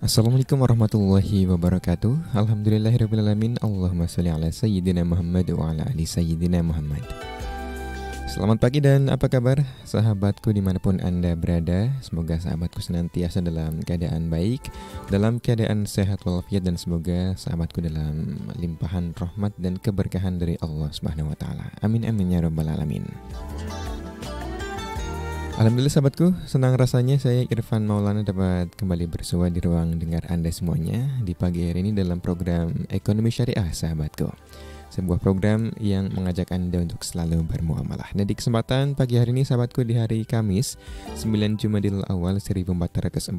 Assalamualaikum warahmatullahi wabarakatuh. Alhamdulillahirrahmanirrahim Allahumma salli ala Sayyidina Muhammad wa ala ali Sayyidina Muhammad. Selamat pagi dan apa kabar? Sahabatku di mana pun anda berada Semoga sahabatku senantiasa dalam keadaan baik Dalam keadaan sehat walafiat dan semoga sahabatku dalam limpahan rahmat dan keberkahan dari Allah subhanahu wa ta'ala. Amin amin ya rabbal alamin Alhamdulillah sahabatku, senang rasanya saya Irfan Maulana dapat kembali bersua di ruang dengar Anda semuanya di pagi hari ini dalam program Ekonomi Syariah sahabatku. Sebuah program yang mengajak Anda untuk selalu bermuamalah. Nah di kesempatan pagi hari ini sahabatku di hari Kamis 9 Jumadil Awal 1445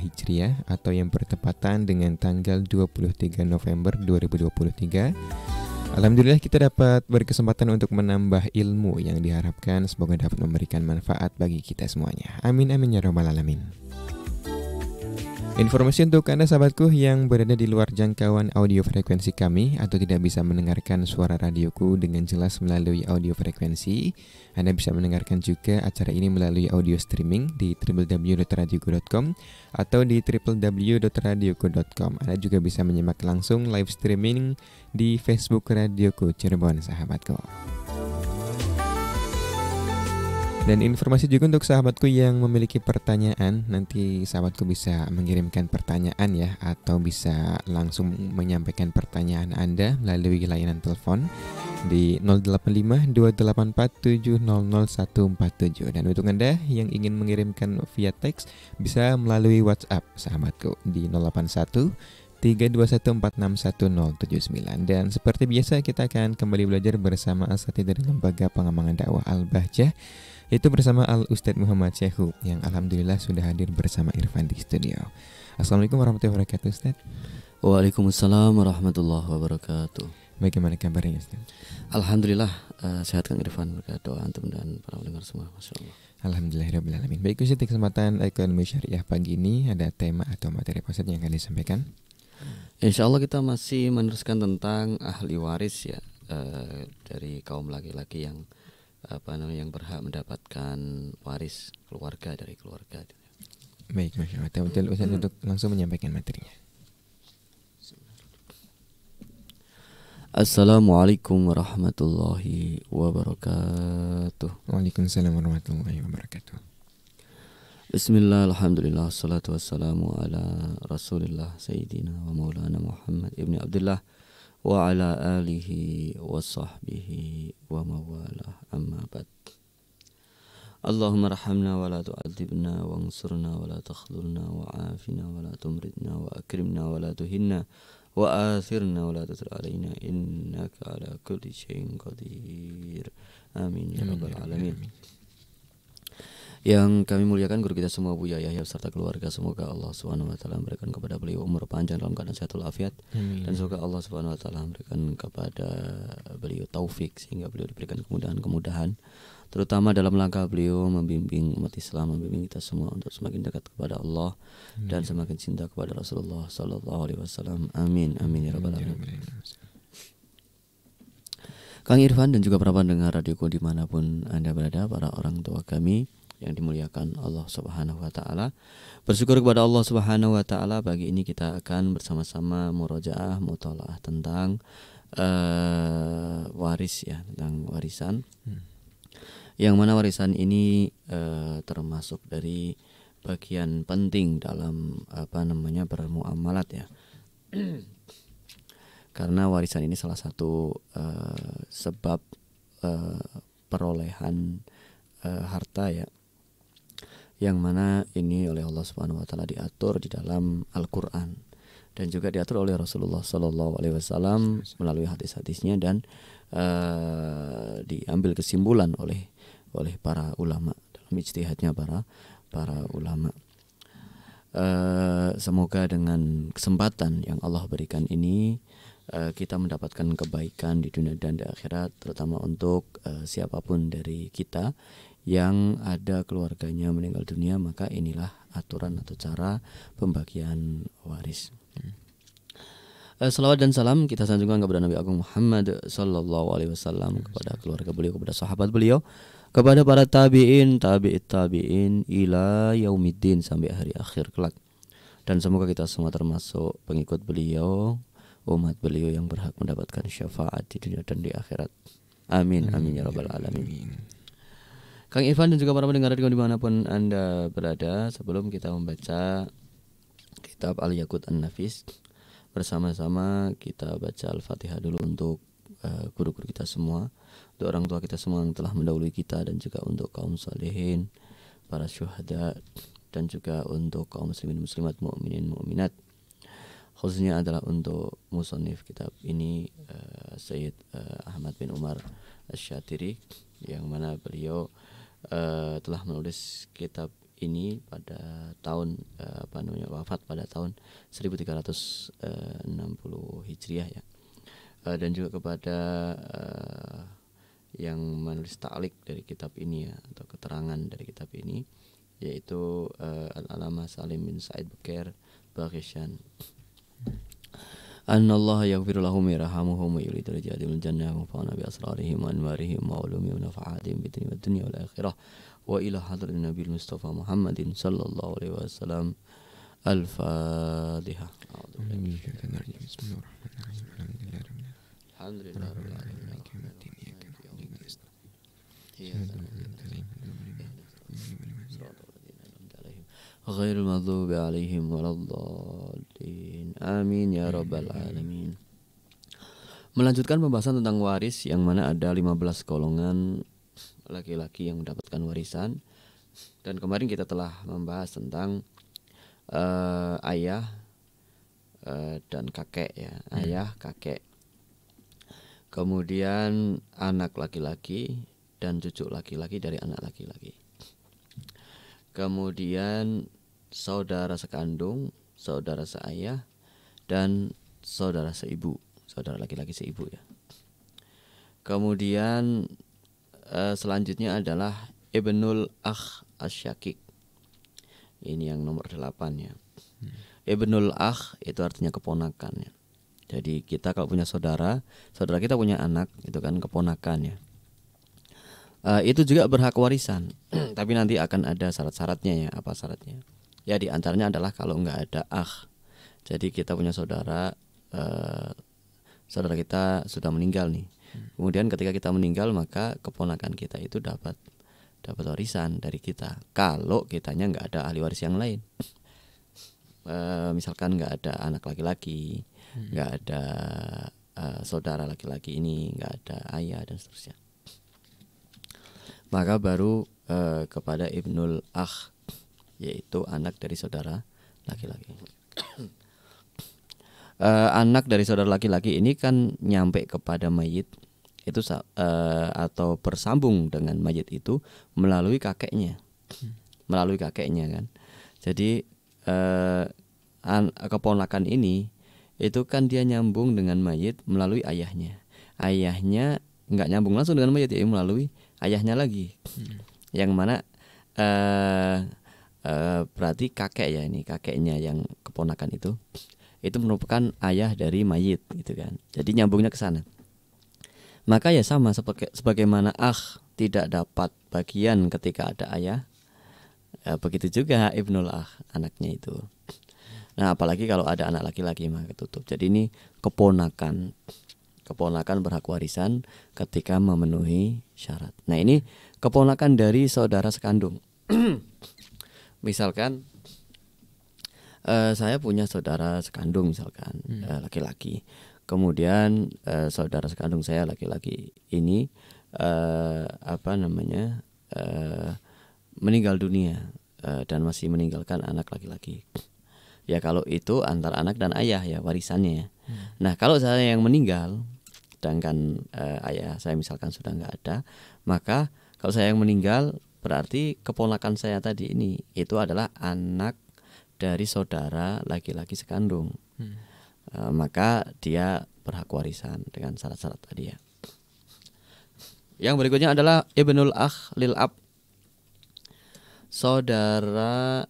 Hijriah atau yang bertepatan dengan tanggal 23 November 2023 Alhamdulillah kita dapat berkesempatan untuk menambah ilmu yang diharapkan semoga dapat memberikan manfaat bagi kita semuanya. Amin amin ya robbal alamin. Informasi untuk Anda sahabatku yang berada di luar jangkauan audio frekuensi kami atau tidak bisa mendengarkan suara radioku dengan jelas melalui audio frekuensi, Anda bisa mendengarkan juga acara ini melalui audio streaming di www.radioku.com atau di www.radioku.com. Anda juga bisa menyimak langsung live streaming di Facebook Radioku Cirebon sahabatku. Dan informasi juga untuk sahabatku yang memiliki pertanyaan, nanti sahabatku bisa mengirimkan pertanyaan ya atau bisa langsung menyampaikan pertanyaan Anda melalui layanan telepon di 085 284 700 dan untuk Anda yang ingin mengirimkan via teks bisa melalui WhatsApp sahabatku di 081 321461079 dan seperti biasa kita akan kembali belajar bersama asatidz dari Lembaga Pengembangan Dakwah Al-Bahjah itu bersama Al Ustadz Muhammad Syekhu yang alhamdulillah sudah hadir bersama Irfan di studio. Assalamualaikum warahmatullahi wabarakatuh Ustadz. Waalaikumsalam warahmatullahi wabarakatuh. Bagaimana kabarnya Ustadz? Alhamdulillah uh, sehat Kang Irfan berkat doa antum dan para pendengar semua. Masya Allah. Alhamdulillahirrahmanirrahim. Baik Ustadz, di kesempatan ekonomi syariah pagi ini ada tema atau materi Ustadz yang akan disampaikan? Insya Allah kita masih meneruskan tentang ahli waris ya uh, dari kaum laki-laki yang apa namanya yang berhak mendapatkan waris keluarga dari keluarga. Baik, masya Allah. Betul Ustaz untuk langsung menyampaikan materinya. Assalamualaikum warahmatullahi wabarakatuh. Waalaikumsalam warahmatullahi wabarakatuh. Bismillah, alhamdulillah, salatu wassalamu ala rasulillah Sayyidina wa maulana Muhammad ibni Abdullah wa ala alihi wa sahbihi wa mawalah amma bad Allahumma rahamna wa la tu'adzibna wa ansurna wa la takhlulna wa afina wa la tumridna wa akrimna wa la tuhinna wa athirna wa la tatir alaina innaka ala kulli syai'in qadir amin ya rabbal alamin yang kami muliakan guru kita semua Buya Yahya serta keluarga. Semoga Allah Subhanahu wa taala memberikan kepada beliau umur panjang dalam keadaan sehat walafiat. Dan semoga Allah Subhanahu wa taala memberikan kepada beliau taufik sehingga beliau diberikan kemudahan-kemudahan terutama dalam langkah beliau membimbing umat Islam membimbing kita semua untuk semakin dekat kepada Allah Amin. dan semakin cinta kepada Rasulullah sallallahu alaihi wasallam. Amin amin ya rabbal alamin. Kang Irfan dan juga para pendengar radioku di mana pun anda berada para orang tua kami yang dimuliakan Allah Subhanahu wa taala. Bersyukur kepada Allah Subhanahu wa taala pagi ini kita akan bersama-sama murojaah mutalaah tentang uh, waris ya, tentang warisan. Hmm. Yang mana warisan ini uh, termasuk dari bagian penting dalam apa namanya bermuamalat ya. Karena warisan ini salah satu uh, sebab uh, perolehan uh, harta ya yang mana ini oleh Allah Subhanahu wa taala diatur di dalam Al-Qur'an dan juga diatur oleh Rasulullah Shallallahu alaihi wasallam melalui hadis-hadisnya dan uh, diambil kesimpulan oleh oleh para ulama dalam ijtihadnya para para ulama. Uh, semoga dengan kesempatan yang Allah berikan ini uh, kita mendapatkan kebaikan di dunia dan di akhirat terutama untuk uh, siapa pun dari kita yang ada keluarganya meninggal dunia maka inilah aturan atau cara pembagian waris. Hmm. Salawat dan salam kita sanjungkan kepada Nabi Agung Muhammad Sallallahu Alaihi Wasallam kepada keluarga beliau, kepada sahabat beliau, kepada para tabiin, tabiit tabiin, ila yaumiddin sampai hari akhir kelak. dan semoga kita semua termasuk pengikut beliau umat beliau yang berhak mendapatkan syafaat di dunia dan di akhirat amin amin ya rabbal alamin Kang Irfan dan juga para pendengar radio di mana pun anda berada sebelum kita membaca kitab Al Yakut An Nafis bersama-sama kita baca Al-Fatihah dulu untuk uh, guru-guru kita semua, untuk orang tua kita semua yang telah mendahului kita dan juga untuk kaum salihin, para syuhada dan juga untuk kaum muslimin muslimat mukminin mukminat. Khususnya adalah untuk musonif kitab ini uh, Sayyid uh, Ahmad bin Umar Asyatiri yang mana beliau uh, telah menulis kitab ini pada tahun uh, apa namanya wafat pada tahun 1360 Hijriah ya. Uh, dan juga kepada uh, yang menulis ta'lik dari kitab ini ya atau keterangan dari kitab ini yaitu uh, Al-Alama Salim bin Said Bekir Bakishan أن الله يغفر لهم ويرحمهم ويريد رجالهم الجنة وفانا بأسرارهم وأنوارهم وعلومهم ونفعاتهم بالدنيا والدنيا والآخرة. وإلى حضرة النبي المصطفى محمد صلى الله عليه وسلم. الفاتحة. الحمد لله رب العالمين. غير المغضوب عليهم ولا الضالين آمين يا رب العالمين Melanjutkan pembahasan tentang waris yang mana ada 15 golongan laki-laki yang mendapatkan warisan dan kemarin kita telah membahas tentang uh, ayah uh, dan kakek ya hmm. ayah kakek kemudian anak laki-laki dan cucu laki-laki dari anak laki-laki kemudian saudara sekandung saudara seayah dan saudara seibu saudara laki-laki seibu ya kemudian uh, selanjutnya adalah Ibnul Akh Asyakik. Ini yang nomor delapan ya. Hmm. Ibnul Akh itu artinya keponakan ya. Jadi kita kalau punya saudara, saudara kita punya anak, itu kan keponakan ya. Uh, itu juga berhak warisan, tapi nanti akan ada syarat-syaratnya ya. Apa syaratnya? Ya di antaranya adalah kalau nggak ada akh. Jadi kita punya saudara, uh, saudara kita sudah meninggal nih. Kemudian ketika kita meninggal maka keponakan kita itu dapat dapat warisan dari kita. Kalau kitanya nggak ada ahli waris yang lain, e, misalkan nggak ada anak laki-laki, hmm. nggak -laki, ada e, saudara laki-laki ini, nggak ada ayah dan seterusnya. Maka baru e, kepada ibnul akh, yaitu anak dari saudara laki-laki uh, anak dari saudara laki-laki ini kan nyampe kepada mayit itu uh, atau bersambung dengan mayit itu melalui kakeknya, melalui kakeknya kan. Jadi uh, an, keponakan ini itu kan dia nyambung dengan mayit melalui ayahnya. Ayahnya nggak nyambung langsung dengan mayit ya melalui ayahnya lagi, hmm. yang mana uh, uh, berarti kakek ya ini kakeknya yang keponakan itu itu merupakan ayah dari mayit gitu kan. Jadi nyambungnya ke sana. Maka ya sama sebagai sebagaimana ah tidak dapat bagian ketika ada ayah. Ya, begitu juga ibnul ah anaknya itu. Nah, apalagi kalau ada anak laki-laki maka tutup. Jadi ini keponakan keponakan berhak warisan ketika memenuhi syarat. Nah, ini keponakan dari saudara sekandung. Misalkan uh, saya punya saudara sekandung misalkan hmm. uh, laki-laki kemudian uh, saudara sekandung saya laki-laki ini uh, apa namanya uh, meninggal dunia uh, dan masih meninggalkan anak laki-laki ya kalau itu antara anak dan ayah ya warisannya hmm. nah kalau saya yang meninggal sedangkan uh, ayah saya misalkan sudah nggak ada maka kalau saya yang meninggal berarti keponakan saya tadi ini itu adalah anak dari saudara laki-laki sekandung. Hmm. e, maka dia berhak warisan dengan syarat-syarat tadi ya. Yang berikutnya adalah ibnul akh lil ab. Saudara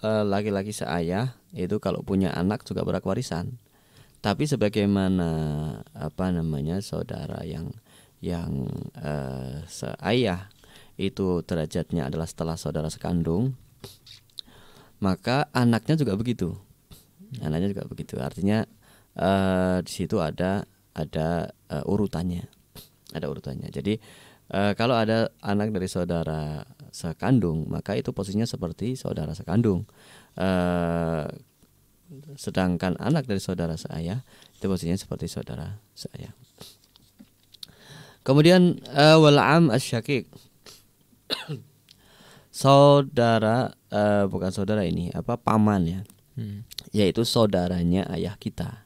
eh, laki-laki seayah itu kalau punya anak juga berhak warisan. Tapi sebagaimana apa namanya saudara yang yang uh, seayah itu derajatnya adalah setelah saudara sekandung maka anaknya juga begitu. Anaknya juga begitu. Artinya uh, di situ ada ada uh, urutannya. Ada urutannya. Jadi uh, kalau ada anak dari saudara sekandung, maka itu posisinya seperti saudara sekandung. Uh, sedangkan anak dari saudara saya itu posisinya seperti saudara saya. Kemudian uh, walam asyakik saudara uh, bukan saudara ini apa paman ya, hmm. yaitu saudaranya ayah kita.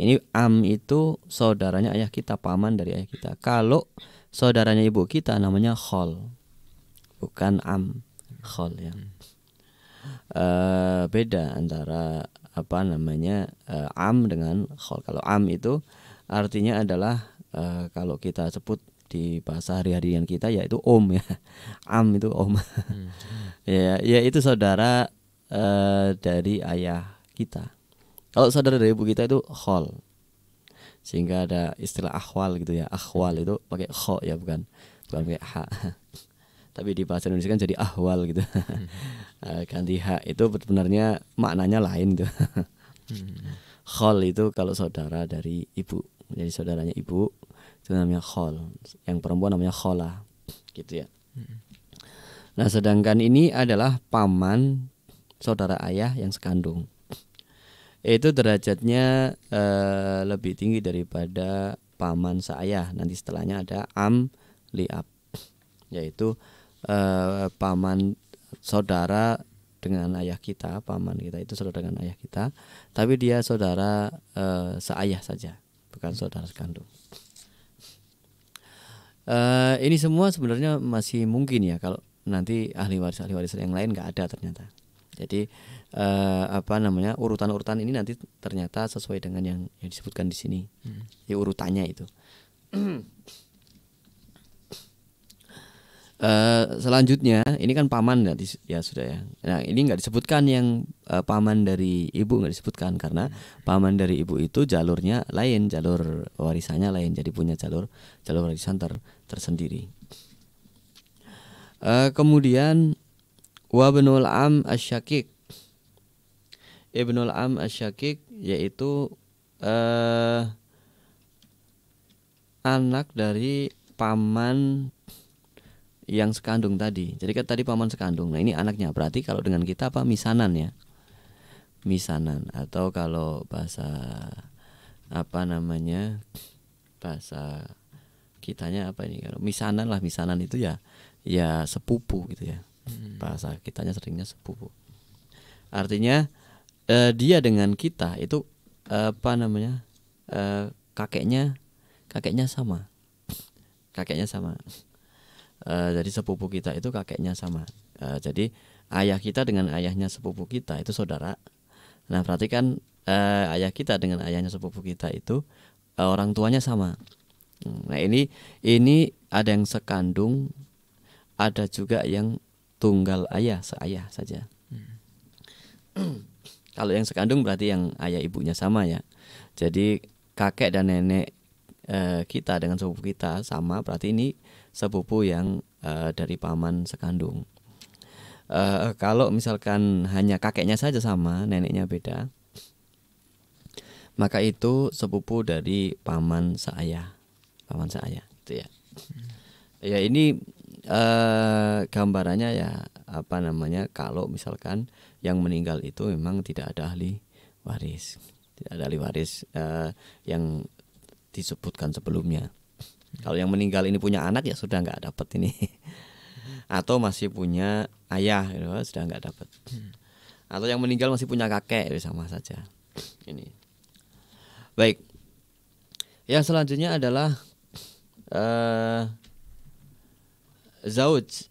Ini am itu saudaranya ayah kita, paman dari ayah kita. Kalau saudaranya ibu kita namanya khol, bukan am, khol ya. Uh, beda antara apa namanya uh, am dengan khol. Kalau am itu artinya adalah uh, kalau kita sebut di bahasa hari-harian kita yaitu om ya. Am itu om. Hmm. ya ya itu saudara uh, dari ayah kita. Kalau saudara dari ibu kita itu khol. Sehingga ada istilah akhwal gitu ya. Akhwal itu pakai kho ya bukan bukan pakai ha. Tapi di bahasa Indonesia kan jadi ahwal gitu. Hmm. ganti ha itu sebenarnya maknanya lain tuh hmm. khol itu kalau saudara dari ibu jadi saudaranya ibu itu namanya khol. Yang perempuan namanya khola. Gitu ya. Nah sedangkan ini adalah paman saudara ayah yang sekandung. Itu derajatnya e, lebih tinggi daripada paman seayah. Nanti setelahnya ada am liab. Yaitu e, paman saudara dengan ayah kita, paman kita itu saudara dengan ayah kita, tapi dia saudara e, seayah saja, bukan saudara sekandung. Uh, ini semua sebenarnya masih mungkin ya kalau nanti ahli waris ahli waris yang lain nggak ada ternyata. Jadi uh, apa namanya urutan-urutan ini nanti ternyata sesuai dengan yang, yang disebutkan di sini. Hmm. Ya urutannya itu. Uh, selanjutnya ini kan paman ya, ya sudah ya. Nah ini nggak disebutkan yang uh, paman dari ibu nggak disebutkan karena paman dari ibu itu jalurnya lain, jalur warisannya lain, jadi punya jalur jalur warisan ter, tersendiri. Uh, kemudian wabnul am asyakik ibnul am asyakik yaitu uh, anak dari paman yang sekandung tadi. Jadi kan tadi paman sekandung. Nah, ini anaknya. Berarti kalau dengan kita apa misanan ya? Misanan atau kalau bahasa apa namanya? Bahasa kitanya apa ini? Kalau misanan lah, misanan itu ya ya sepupu gitu ya. Hmm. Bahasa kitanya seringnya sepupu. Artinya eh, dia dengan kita itu eh, apa namanya? Eh, kakeknya kakeknya sama. Kakeknya sama uh, jadi sepupu kita itu kakeknya sama. Uh, jadi ayah kita dengan ayahnya sepupu kita itu saudara. Nah berarti kan uh, ayah kita dengan ayahnya sepupu kita itu uh, orang tuanya sama. Hmm, nah ini ini ada yang sekandung ada juga yang tunggal ayah seayah saja. Hmm. kalau yang sekandung berarti yang ayah ibunya sama ya. Jadi kakek dan nenek kita dengan sepupu kita sama berarti ini sepupu yang uh, dari paman sekandung. Uh, kalau misalkan hanya kakeknya saja sama, neneknya beda, maka itu sepupu dari paman seayah, paman seayah, itu ya. Hmm. Ya ini uh, gambarannya ya apa namanya kalau misalkan yang meninggal itu memang tidak ada ahli waris, tidak ada ahli waris uh, yang disebutkan sebelumnya. Kalau yang meninggal ini punya anak ya sudah nggak dapat ini. Atau masih punya ayah gitu, sudah nggak dapat. Atau yang meninggal masih punya kakek ya sama saja. Ini. Baik. Yang selanjutnya adalah uh, zauj.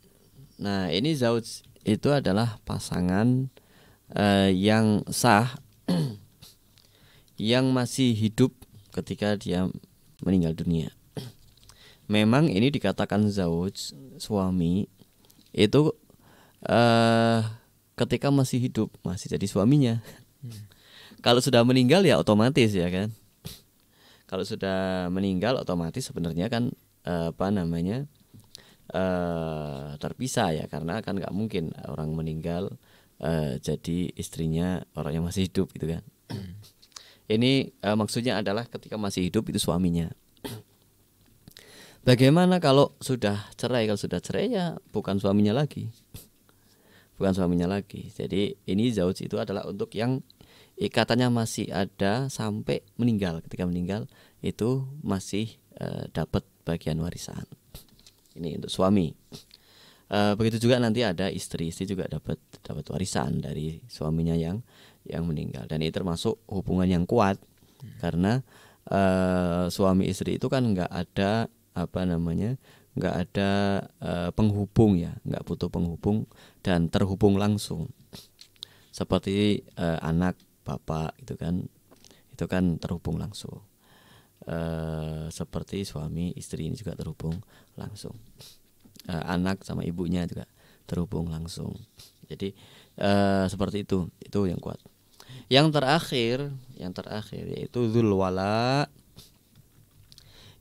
Nah, ini zauj itu adalah pasangan uh, yang sah yang masih hidup ketika dia meninggal dunia memang ini dikatakan zauj suami itu uh, ketika masih hidup masih jadi suaminya. Hmm. Kalau sudah meninggal ya otomatis ya kan. Kalau sudah meninggal otomatis sebenarnya kan uh, apa namanya uh, terpisah ya karena kan nggak mungkin orang meninggal uh, jadi istrinya orang yang masih hidup gitu kan ini uh, maksudnya adalah ketika masih hidup itu suaminya Bagaimana kalau sudah cerai? Kalau sudah cerai ya bukan suaminya lagi. Bukan suaminya lagi. Jadi ini zauj itu adalah untuk yang ikatannya masih ada sampai meninggal. Ketika meninggal itu masih e, dapat bagian warisan. Ini untuk suami. E, begitu juga nanti ada istri, istri juga dapat dapat warisan dari suaminya yang yang meninggal. Dan ini termasuk hubungan yang kuat karena e, suami istri itu kan nggak ada apa namanya nggak ada uh, penghubung ya nggak butuh penghubung dan terhubung langsung. Seperti uh, anak bapak itu kan itu kan terhubung langsung. Uh, seperti suami istri ini juga terhubung langsung. Uh, anak sama ibunya juga terhubung langsung. Jadi uh, seperti itu itu yang kuat. Yang terakhir yang terakhir yaitu zulwala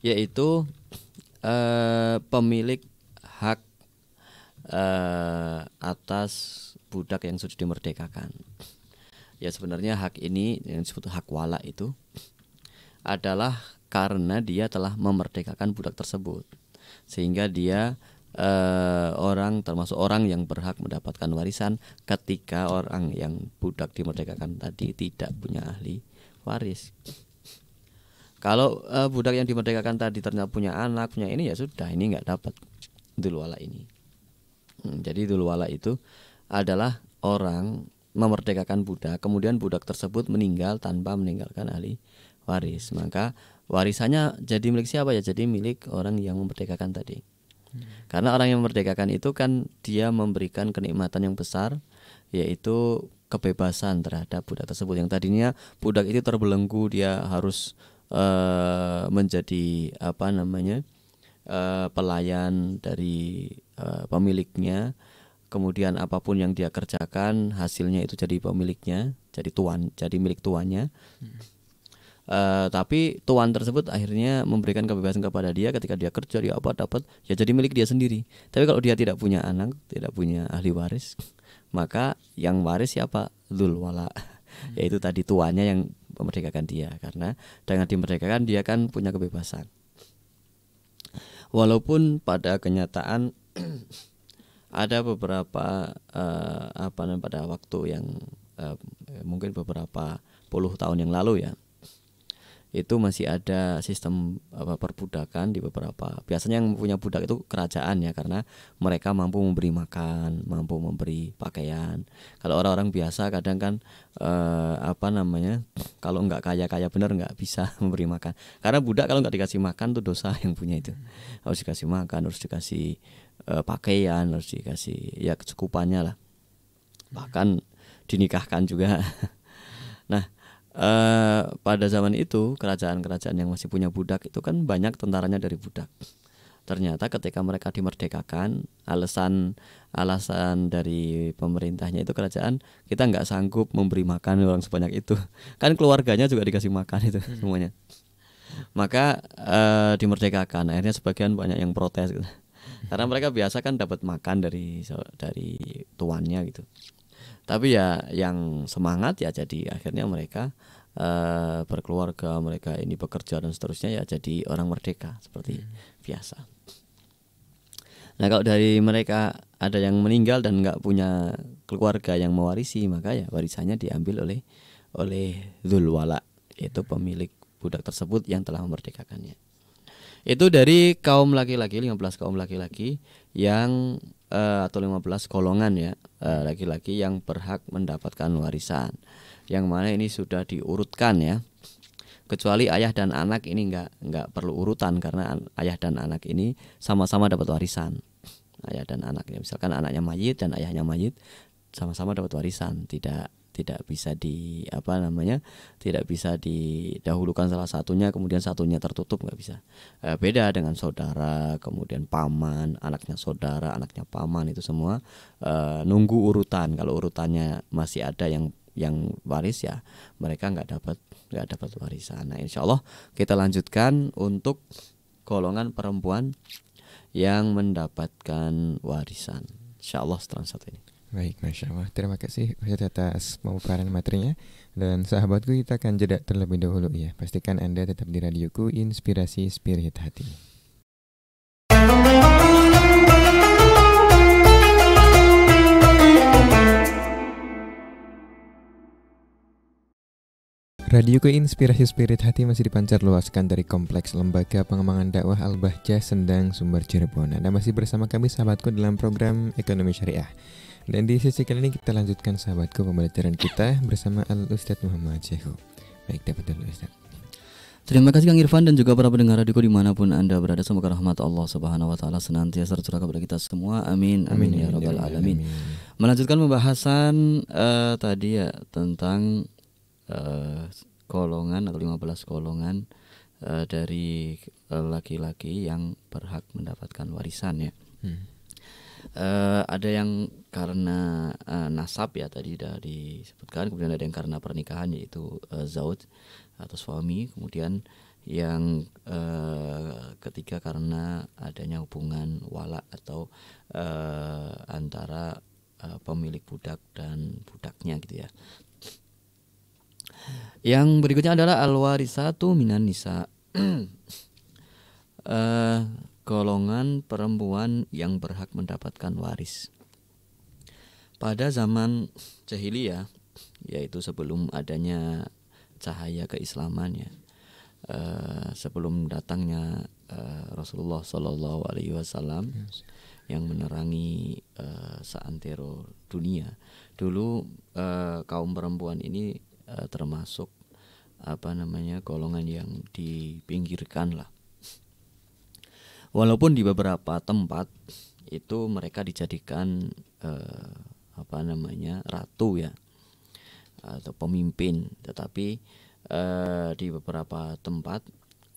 yaitu eh, pemilik hak eh, atas budak yang sudah dimerdekakan. Ya sebenarnya hak ini yang disebut hak wala itu adalah karena dia telah memerdekakan budak tersebut sehingga dia eh, orang termasuk orang yang berhak mendapatkan warisan ketika orang yang budak dimerdekakan tadi tidak punya ahli waris. Kalau uh, budak yang dimerdekakan tadi ternyata punya anak, punya ini ya sudah, ini nggak dapat dulwala ini. Hmm, jadi dulwala itu adalah orang memerdekakan budak, kemudian budak tersebut meninggal tanpa meninggalkan ahli waris. Maka warisannya jadi milik siapa ya? Jadi milik orang yang memerdekakan tadi. Hmm. Karena orang yang memerdekakan itu kan dia memberikan kenikmatan yang besar yaitu kebebasan terhadap budak tersebut yang tadinya budak itu terbelenggu dia harus uh, menjadi apa namanya uh, pelayan dari uh, pemiliknya. Kemudian apa pun yang dia kerjakan hasilnya itu jadi pemiliknya jadi tuan jadi milik tuannya. Hmm. uh, tapi tuan tersebut akhirnya memberikan kebebasan kepada dia ketika dia kerja dia apa dapat ya jadi milik dia sendiri. Tapi kalau dia tidak punya anak tidak punya ahli waris maka yang waris siapa? Dul wala. Hmm. yaitu tadi tuannya yang memerdekakan dia karena dengan dimerdekakan dia kan punya kebebasan. Walaupun pada kenyataan ada beberapa uh, apa namanya pada waktu yang uh, mungkin beberapa puluh tahun yang lalu ya itu masih ada sistem apa perbudakan di beberapa biasanya yang punya budak itu kerajaan ya karena mereka mampu memberi makan mampu memberi pakaian. Kalau orang-orang biasa kadang kan eh, apa namanya kalau nggak kaya kaya bener nggak bisa memberi makan. Karena budak kalau nggak dikasih makan tuh dosa yang punya itu. Harus dikasih makan harus dikasih eh, pakaian harus dikasih ya kecukupannya lah. Bahkan dinikahkan juga. Nah uh, pada zaman itu kerajaan-kerajaan yang masih punya budak itu kan banyak tentaranya dari budak. Ternyata ketika mereka dimerdekakan, alasan alasan dari pemerintahnya itu kerajaan kita nggak sanggup memberi makan orang sebanyak itu. Kan keluarganya juga dikasih makan itu hmm. semuanya. Maka uh, dimerdekakan. Akhirnya sebagian banyak yang protes gitu. Karena mereka biasa kan dapat makan dari dari tuannya gitu tapi ya yang semangat ya jadi akhirnya mereka uh, berkeluarga mereka ini bekerja dan seterusnya ya jadi orang merdeka seperti hmm. biasa nah kalau dari mereka ada yang meninggal dan nggak punya keluarga yang mewarisi maka ya warisannya diambil oleh oleh Zulwala yaitu pemilik budak tersebut yang telah memerdekakannya itu dari kaum laki-laki 15 kaum laki-laki yang uh, atau 15 golongan ya eh, laki-laki uh, yang berhak mendapatkan warisan. Yang mana ini sudah diurutkan ya. Kecuali ayah dan anak ini enggak enggak perlu urutan karena ayah dan anak ini sama-sama dapat warisan. Ayah dan anaknya misalkan anaknya mayit dan ayahnya mayit sama-sama dapat warisan, tidak tidak bisa di apa namanya tidak bisa didahulukan salah satunya kemudian satunya tertutup nggak bisa. E, beda dengan saudara kemudian paman anaknya saudara anaknya paman itu semua e, nunggu urutan. Kalau urutannya masih ada yang yang waris ya mereka nggak dapat nggak dapat warisan. Nah insya Allah kita lanjutkan untuk golongan perempuan yang mendapatkan warisan. Insya Allah setelah satu ini Baik, Masya Allah. Terima kasih Ustaz atas pemaparan materinya. Dan sahabatku kita akan jeda terlebih dahulu ya. Pastikan Anda tetap di radioku Inspirasi Spirit Hati. Radio Inspirasi Spirit Hati masih dipancar luaskan dari Kompleks Lembaga Pengembangan Dakwah Al-Bahjah Sendang Sumber Cirebon. Anda masih bersama kami sahabatku dalam program Ekonomi Syariah. Dan di sesi kali ini kita lanjutkan sahabatku pembelajaran kita bersama Al-Ustadz Muhammad Syekhu. Baik, dapat dulu Ustadz. Terima kasih Kang Irfan dan juga para pendengar radioku di mana pun Anda berada. Semoga rahmat Allah Subhanahu Wa Taala senantiasa tercurah kepada kita semua. Amin. Amin, amin ya Rabbal Alamin. Melanjutkan pembahasan uh, tadi ya tentang uh, golongan atau 15 golongan uh, dari laki-laki uh, yang berhak mendapatkan warisan ya. Hmm. Uh, ada yang karena uh, nasab ya tadi sudah disebutkan, kemudian ada yang karena pernikahan yaitu uh, zauj atau suami, kemudian yang uh, ketiga karena adanya hubungan wala atau uh, antara uh, pemilik budak dan budaknya gitu ya. Yang berikutnya adalah al-warisatu minan nisa. uh, golongan perempuan yang berhak mendapatkan waris. Pada zaman jahiliyah, yaitu sebelum adanya cahaya keislaman ya, uh, sebelum datangnya uh, Rasulullah Shallallahu Alaihi Wasallam yang menerangi uh, seantero dunia. Dulu uh, kaum perempuan ini uh, termasuk apa namanya golongan yang dipinggirkan lah. Walaupun di beberapa tempat itu mereka dijadikan uh, apa namanya ratu ya atau pemimpin, tetapi uh, di beberapa tempat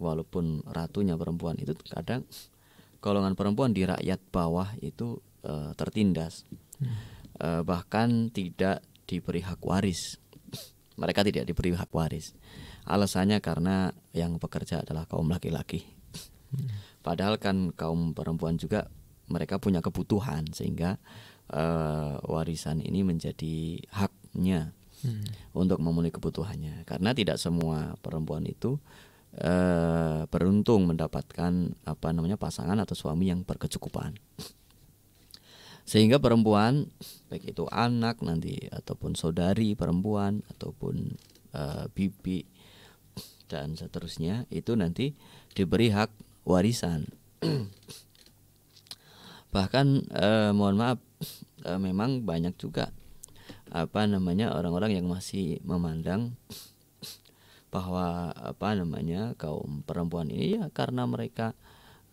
walaupun ratunya perempuan itu kadang golongan perempuan di rakyat bawah itu uh, tertindas, hmm. uh, bahkan tidak diberi hak waris mereka tidak diberi hak waris. Alasannya karena yang bekerja adalah kaum laki-laki. Padahal kan kaum perempuan juga mereka punya kebutuhan sehingga uh, warisan ini menjadi haknya hmm. untuk memenuhi kebutuhannya. Karena tidak semua perempuan itu uh, beruntung mendapatkan apa namanya pasangan atau suami yang berkecukupan sehingga perempuan baik itu anak nanti ataupun saudari perempuan ataupun uh, bibi dan seterusnya itu nanti diberi hak warisan. Bahkan uh, mohon maaf uh, memang banyak juga apa namanya orang-orang yang masih memandang bahwa apa namanya kaum perempuan ini ya karena mereka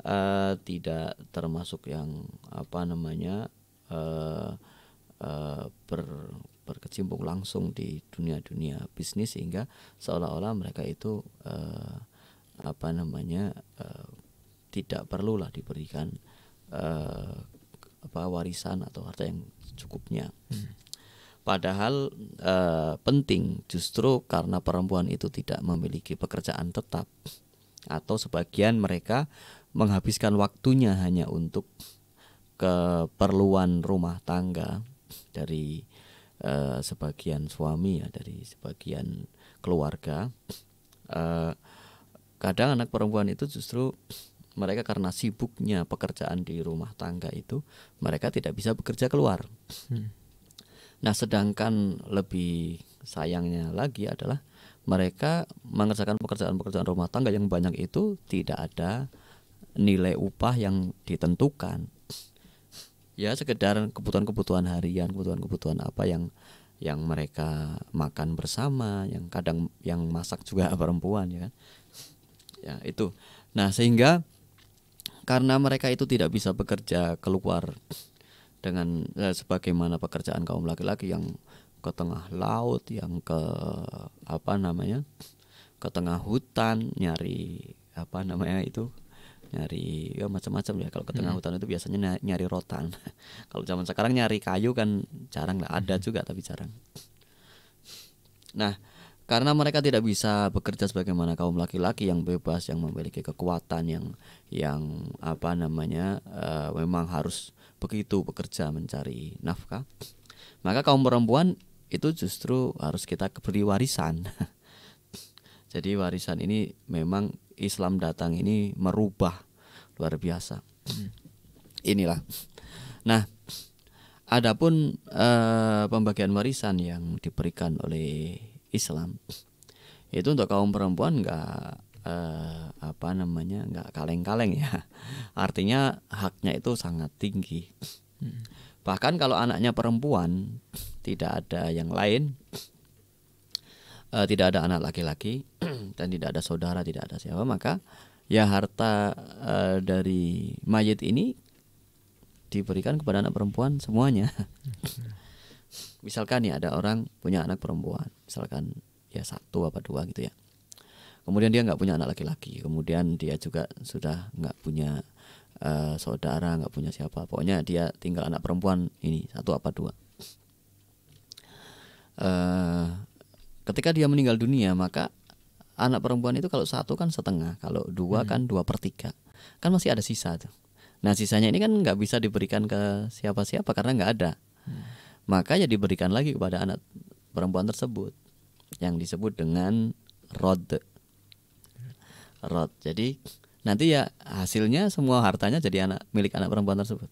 uh, tidak termasuk yang apa namanya uh, uh, ber, berkecimpung langsung di dunia-dunia bisnis sehingga seolah-olah mereka itu uh, apa namanya uh, tidak perlulah diberikan uh, apa warisan atau harta yang cukupnya. Hmm. Padahal uh, penting justru karena perempuan itu tidak memiliki pekerjaan tetap atau sebagian mereka menghabiskan waktunya hanya untuk keperluan rumah tangga dari uh, sebagian suami ya dari sebagian keluarga uh, kadang anak perempuan itu justru mereka karena sibuknya pekerjaan di rumah tangga itu mereka tidak bisa bekerja keluar hmm. nah sedangkan lebih sayangnya lagi adalah mereka mengerjakan pekerjaan-pekerjaan rumah tangga yang banyak itu tidak ada nilai upah yang ditentukan ya sekedar kebutuhan-kebutuhan harian, kebutuhan-kebutuhan apa yang yang mereka makan bersama, yang kadang yang masak juga perempuan ya kan. Ya, itu. Nah, sehingga karena mereka itu tidak bisa bekerja keluar dengan eh, sebagaimana pekerjaan kaum laki-laki yang ke tengah laut, yang ke apa namanya? ke tengah hutan nyari apa namanya itu nyari ya macam-macam ya kalau ke tengah hmm. hutan itu biasanya nyari rotan kalau zaman sekarang nyari kayu kan jarang lah ada hmm. juga tapi jarang nah karena mereka tidak bisa bekerja sebagaimana kaum laki-laki yang bebas yang memiliki kekuatan yang yang apa namanya uh, memang harus begitu bekerja mencari nafkah Maka kaum perempuan itu justru harus kita beri warisan. Jadi warisan ini memang Islam datang ini merubah luar biasa. Inilah. Nah, adapun eh, pembagian warisan yang diberikan oleh Islam itu untuk kaum perempuan nggak eh, apa namanya nggak kaleng-kaleng ya. Artinya haknya itu sangat tinggi. Bahkan kalau anaknya perempuan tidak ada yang lain uh, tidak ada anak laki-laki dan tidak ada saudara, tidak ada siapa, maka ya harta uh, dari mayit ini diberikan kepada anak perempuan semuanya. misalkan ya ada orang punya anak perempuan, misalkan ya satu apa dua gitu ya. Kemudian dia nggak punya anak laki-laki, kemudian dia juga sudah nggak punya uh, saudara, nggak punya siapa. Pokoknya dia tinggal anak perempuan ini satu apa dua. Uh, ketika dia meninggal dunia maka anak perempuan itu kalau satu kan setengah kalau dua hmm. kan dua per tiga kan masih ada sisa tuh nah sisanya ini kan nggak bisa diberikan ke siapa-siapa karena nggak ada hmm. Maka ya diberikan lagi kepada anak perempuan tersebut yang disebut dengan rod. Rod. Jadi nanti ya hasilnya semua hartanya jadi anak milik anak perempuan tersebut.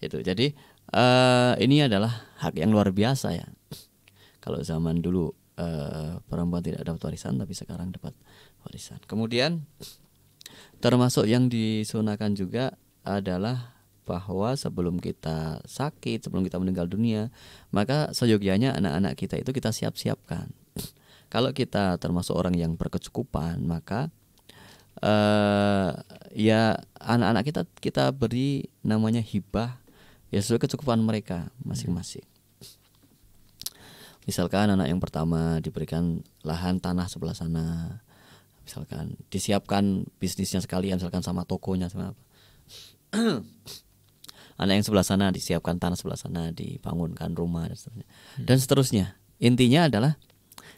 Itu. Jadi uh, ini adalah hak yang luar biasa ya. Kalau zaman dulu uh, perempuan tidak dapat warisan tapi sekarang dapat warisan. Kemudian termasuk yang disunahkan juga adalah bahwa sebelum kita sakit, sebelum kita meninggal dunia, maka seyogyanya anak-anak kita itu kita siap-siapkan. Kalau kita termasuk orang yang berkecukupan, maka uh, ya anak-anak kita kita beri namanya hibah ya sesuai kecukupan mereka masing-masing. Misalkan anak yang pertama diberikan lahan tanah sebelah sana, misalkan disiapkan bisnisnya sekalian, misalkan sama tokonya sama apa. anak yang sebelah sana disiapkan tanah sebelah sana, dibangunkan rumah dan seterusnya. Hmm. Dan seterusnya. Intinya adalah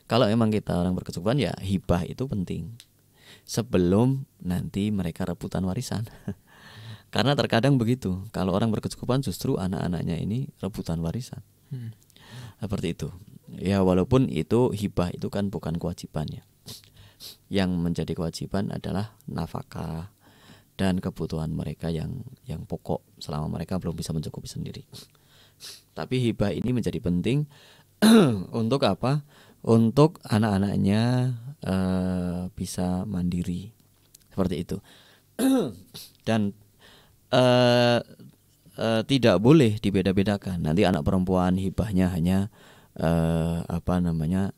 kalau emang kita orang berkecukupan ya hibah itu penting. Sebelum nanti mereka rebutan warisan. Karena terkadang begitu, kalau orang berkecukupan justru anak-anaknya ini rebutan warisan. Hmm. Seperti itu ya walaupun itu hibah itu kan bukan kewajibannya yang menjadi kewajiban adalah nafkah dan kebutuhan mereka yang yang pokok selama mereka belum bisa mencukupi sendiri. Tapi hibah ini menjadi penting untuk apa? Untuk anak-anaknya uh, bisa mandiri. Seperti itu. Dan uh, uh, tidak boleh dibeda-bedakan. Nanti anak perempuan hibahnya hanya uh, apa namanya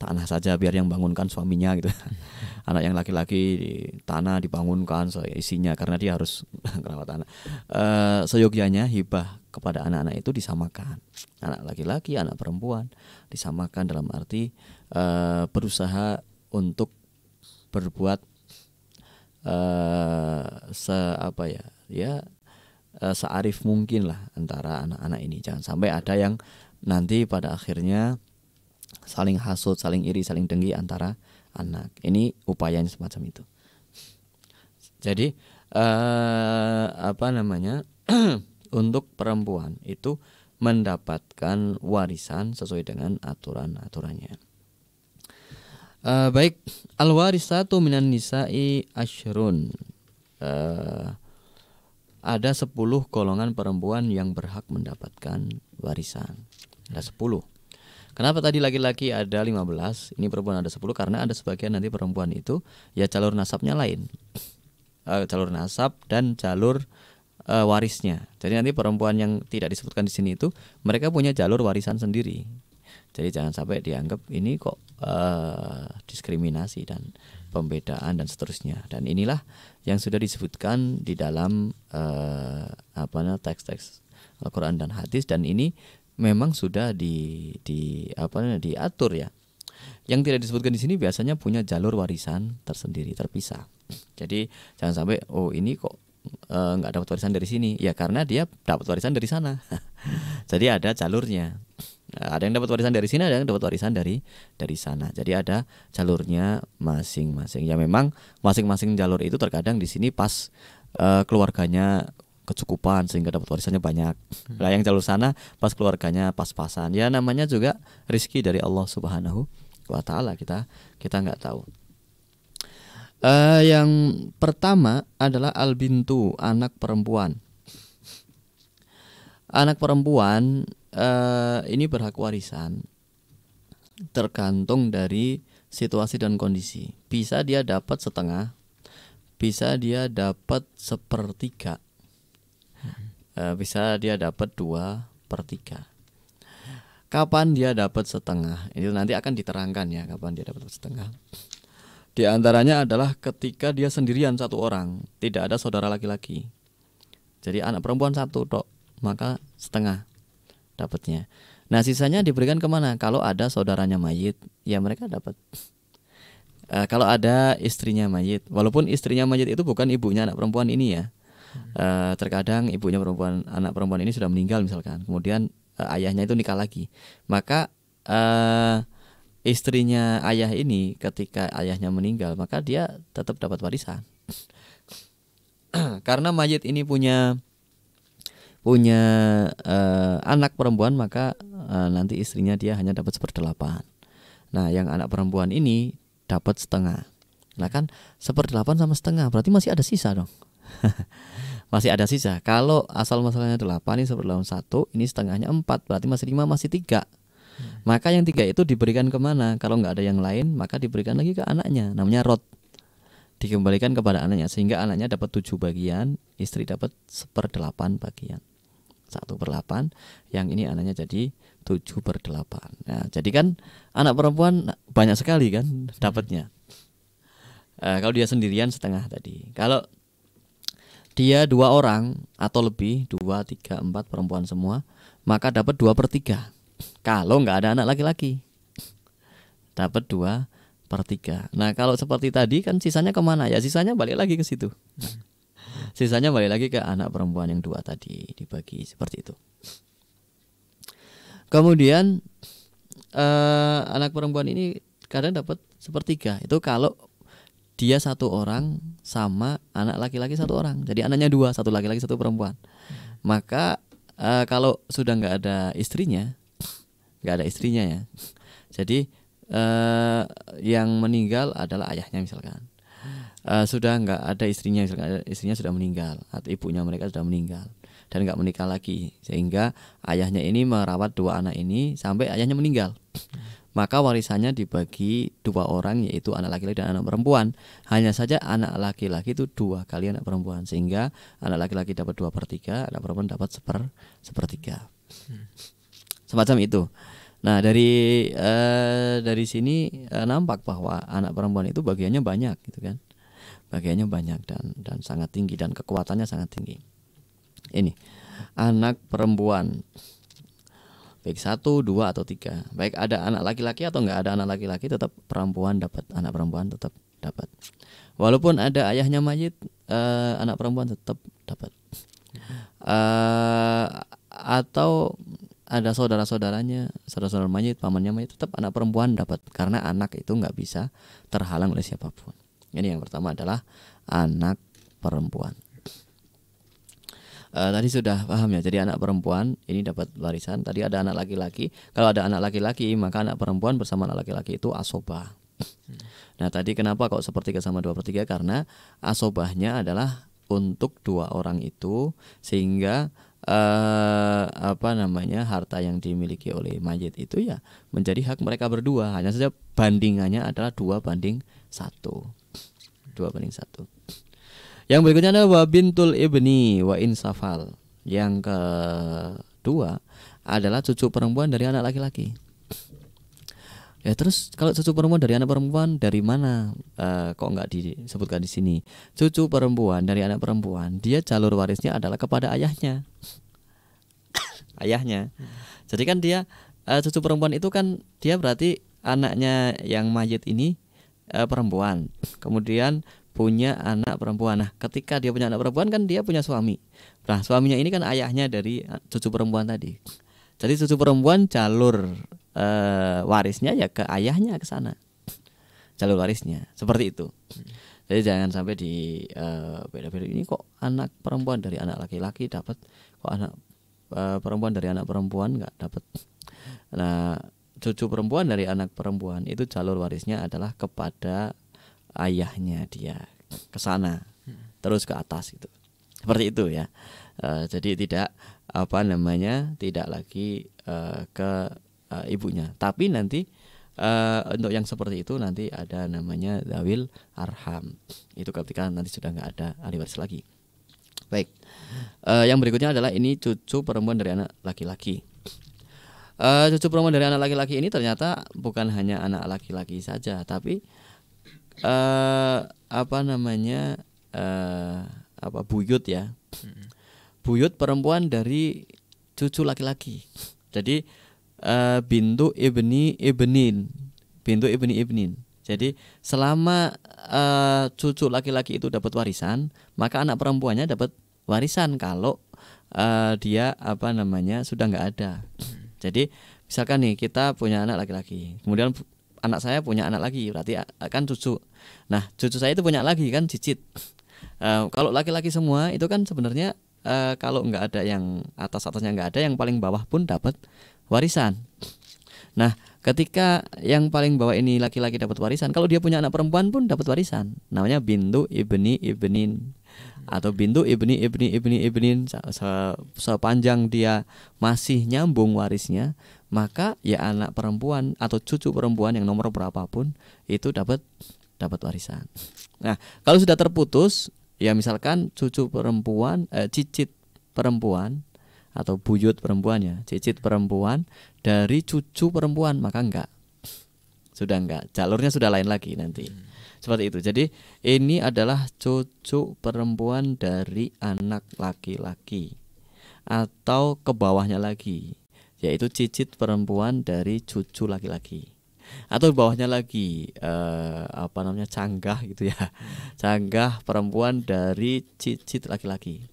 tanah saja biar yang bangunkan suaminya gitu. Anak yang laki-laki di tanah dibangunkan isinya karena dia harus merawat anak. Uh, seyogyanya hibah kepada anak-anak itu disamakan. Anak laki-laki, anak perempuan disamakan dalam arti uh, berusaha untuk berbuat uh, se apa ya? Ya uh, searif mungkin lah antara anak-anak ini. Jangan sampai ada yang nanti pada akhirnya saling hasut, saling iri, saling dengki antara anak. Ini upayanya semacam itu. Jadi eh, apa namanya untuk perempuan itu mendapatkan warisan sesuai dengan aturan-aturannya. Uh, baik, al warisatu minan nisa'i ashrun. Uh, ada 10 golongan perempuan yang berhak mendapatkan warisan ada 10 Kenapa tadi laki-laki ada 15 Ini perempuan ada 10 Karena ada sebagian nanti perempuan itu Ya jalur nasabnya lain. Uh, Jalur nasab dan jalur uh, warisnya. Jadi nanti perempuan yang tidak disebutkan di sini itu Mereka punya jalur warisan sendiri. Jadi jangan sampai dianggap ini kok uh, diskriminasi dan pembedaan dan seterusnya. Dan inilah yang sudah disebutkan di dalam uh, apa teks-teks Al-Quran dan hadis. Dan ini memang sudah di di apa diatur ya. Yang tidak disebutkan di sini biasanya punya jalur warisan tersendiri terpisah. Jadi jangan sampai oh ini kok eh, nggak e, dapat warisan dari sini ya karena dia dapat warisan dari sana. Jadi ada jalurnya. Ada yang dapat warisan dari sini, ada yang dapat warisan dari dari sana. Jadi ada jalurnya masing-masing. Ya memang masing-masing jalur itu terkadang di sini pas e, keluarganya kecukupan sehingga dapat warisannya banyak. Nah, yang jalur sana pas keluarganya pas-pasan. Ya namanya juga rizki dari Allah Subhanahu wa taala kita kita nggak tahu. Uh, yang pertama adalah albintu anak perempuan. Anak perempuan uh, ini berhak warisan tergantung dari situasi dan kondisi. Bisa dia dapat setengah, bisa dia dapat sepertiga, uh, bisa dia dapat dua per tiga. Kapan dia dapat setengah? Itu nanti akan diterangkan ya kapan dia dapat setengah. Di antaranya adalah ketika dia sendirian satu orang, tidak ada saudara laki-laki. Jadi anak perempuan satu tok, maka setengah dapatnya. Nah sisanya diberikan ke mana? Kalau ada saudaranya mayit, ya mereka dapat. E, kalau ada istrinya mayit, walaupun istrinya mayit itu bukan ibunya anak perempuan ini ya. E, terkadang ibunya perempuan anak perempuan ini sudah meninggal misalkan, kemudian e, ayahnya itu nikah lagi, maka e, istrinya ayah ini ketika ayahnya meninggal maka dia tetap dapat warisan. Karena mayit ini punya punya uh, anak perempuan maka uh, nanti istrinya dia hanya dapat seperdelapan. Nah yang anak perempuan ini dapat setengah. Nah kan seperdelapan sama setengah berarti masih ada sisa dong masih ada sisa kalau asal masalahnya delapan ini seperdelapan satu ini setengahnya empat berarti masih lima masih tiga maka yang tiga itu diberikan ke mana? Kalau nggak ada yang lain, maka diberikan lagi ke anaknya. Namanya rot. Dikembalikan kepada anaknya sehingga anaknya dapat tujuh bagian, istri dapat seperdelapan bagian. Satu per delapan, yang ini anaknya jadi tujuh per delapan. Nah, jadi kan anak perempuan banyak sekali kan dapatnya. Uh, kalau dia sendirian setengah tadi. Kalau dia dua orang atau lebih, dua, tiga, empat perempuan semua, maka dapat dua per tiga kalau nggak ada anak laki-laki dapat dua per tiga. Nah kalau seperti tadi kan sisanya ke mana ya? Sisanya balik lagi ke situ. Sisanya balik lagi ke anak perempuan yang dua tadi dibagi seperti itu. Kemudian eh, anak perempuan ini kadang dapat sepertiga. Itu kalau dia satu orang sama anak laki-laki satu orang. Jadi anaknya dua, satu laki-laki satu perempuan. Maka eh, kalau sudah nggak ada istrinya, nggak ada istrinya ya jadi eh, yang meninggal adalah ayahnya misalkan eh, sudah nggak ada istrinya misalkan istrinya sudah meninggal atau ibunya mereka sudah meninggal dan nggak menikah lagi sehingga ayahnya ini merawat dua anak ini sampai ayahnya meninggal maka warisannya dibagi dua orang yaitu anak laki-laki dan anak perempuan. Hanya saja anak laki-laki itu dua kali anak perempuan sehingga anak laki-laki dapat dua per tiga anak perempuan dapat seper sepertiga. Hmm. Semacam itu. Nah dari uh, dari sini uh, nampak bahwa anak perempuan itu bagiannya banyak gitu kan, bagiannya banyak dan dan sangat tinggi dan kekuatannya sangat tinggi. Ini anak perempuan baik satu dua atau tiga baik ada anak laki-laki atau enggak ada anak laki-laki tetap perempuan dapat anak perempuan tetap dapat walaupun ada ayahnya mayit uh, anak perempuan tetap dapat uh, atau ada saudara-saudaranya, saudara-saudara mayit, pamannya mayit, tetap anak perempuan dapat karena anak itu nggak bisa terhalang oleh siapa pun. Ini yang pertama adalah anak perempuan. Uh, tadi sudah paham ya, jadi anak perempuan ini dapat warisan. Tadi ada anak laki-laki. Kalau ada anak laki-laki, maka anak perempuan bersama anak laki-laki itu asobah. Nah tadi kenapa kok seperti sama dua per tiga? Karena asobahnya adalah untuk dua orang itu sehingga uh, apa namanya harta yang dimiliki oleh mayit itu ya menjadi hak mereka berdua hanya saja bandingannya adalah dua banding satu dua banding satu yang berikutnya adalah wabintul ibni wa insafal yang kedua adalah cucu perempuan dari anak laki-laki Ya terus kalau cucu perempuan dari anak perempuan dari mana? Uh, kok nggak disebutkan di sini? Cucu perempuan dari anak perempuan dia jalur warisnya adalah kepada ayahnya, ayahnya. Jadi kan dia uh, cucu perempuan itu kan dia berarti anaknya yang mayit ini uh, perempuan. Kemudian punya anak perempuan. Nah, ketika dia punya anak perempuan kan dia punya suami. Nah, suaminya ini kan ayahnya dari cucu perempuan tadi. Jadi cucu perempuan jalur uh, warisnya ya ke ayahnya ke sana jalur warisnya seperti itu Jadi jangan sampai di uh, beda-beda ini kok anak perempuan dari anak laki-laki dapat kok anak uh, perempuan dari anak perempuan nggak dapat. Nah, cucu perempuan dari anak perempuan itu jalur warisnya adalah kepada ayahnya dia ke sana terus ke atas itu. Seperti itu ya. Uh, jadi tidak apa namanya tidak lagi uh, ke uh, ibunya, tapi nanti uh, untuk yang seperti itu nanti ada namanya dawil arham. Itu ketika nanti sudah nggak ada ahli waris lagi. Baik. Uh, yang berikutnya adalah ini cucu perempuan dari anak laki-laki. Uh, cucu perempuan dari anak laki-laki ini ternyata bukan hanya anak laki-laki saja tapi uh, apa namanya uh, apa buyut ya. Buyut perempuan dari cucu laki-laki. Jadi uh, bintu ibni ibnin. Bintu ibni ibnin. Jadi selama uh, cucu laki-laki itu dapat warisan maka anak perempuannya dapat warisan kalau uh, dia apa namanya sudah nggak ada. Jadi misalkan nih kita punya anak laki-laki. Kemudian anak saya punya anak lagi berarti akan cucu nah cucu saya itu punya lagi kan cicit uh, kalau laki-laki semua itu kan sebenarnya uh, kalau nggak ada yang atas atasnya nggak ada yang paling bawah pun dapat warisan. Nah, ketika yang paling bawah ini laki-laki dapat warisan, kalau dia punya anak perempuan pun dapat warisan. Namanya bintu ibni ibnin atau bintu ibni ibni ibni ibnin sepanjang dia masih nyambung warisnya, maka ya anak perempuan atau cucu perempuan yang nomor berapapun itu dapat dapat warisan. Nah, kalau sudah terputus, ya misalkan cucu perempuan, eh, cicit perempuan atau buyut perempuannya, cicit perempuan dari cucu perempuan maka enggak. Sudah enggak, jalurnya sudah lain lagi nanti. Hmm. Seperti itu. Jadi ini adalah cucu perempuan dari anak laki-laki atau ke bawahnya lagi, yaitu cicit perempuan dari cucu laki-laki. Atau bawahnya lagi eh, apa namanya canggah gitu ya. Canggah perempuan dari cicit laki-laki.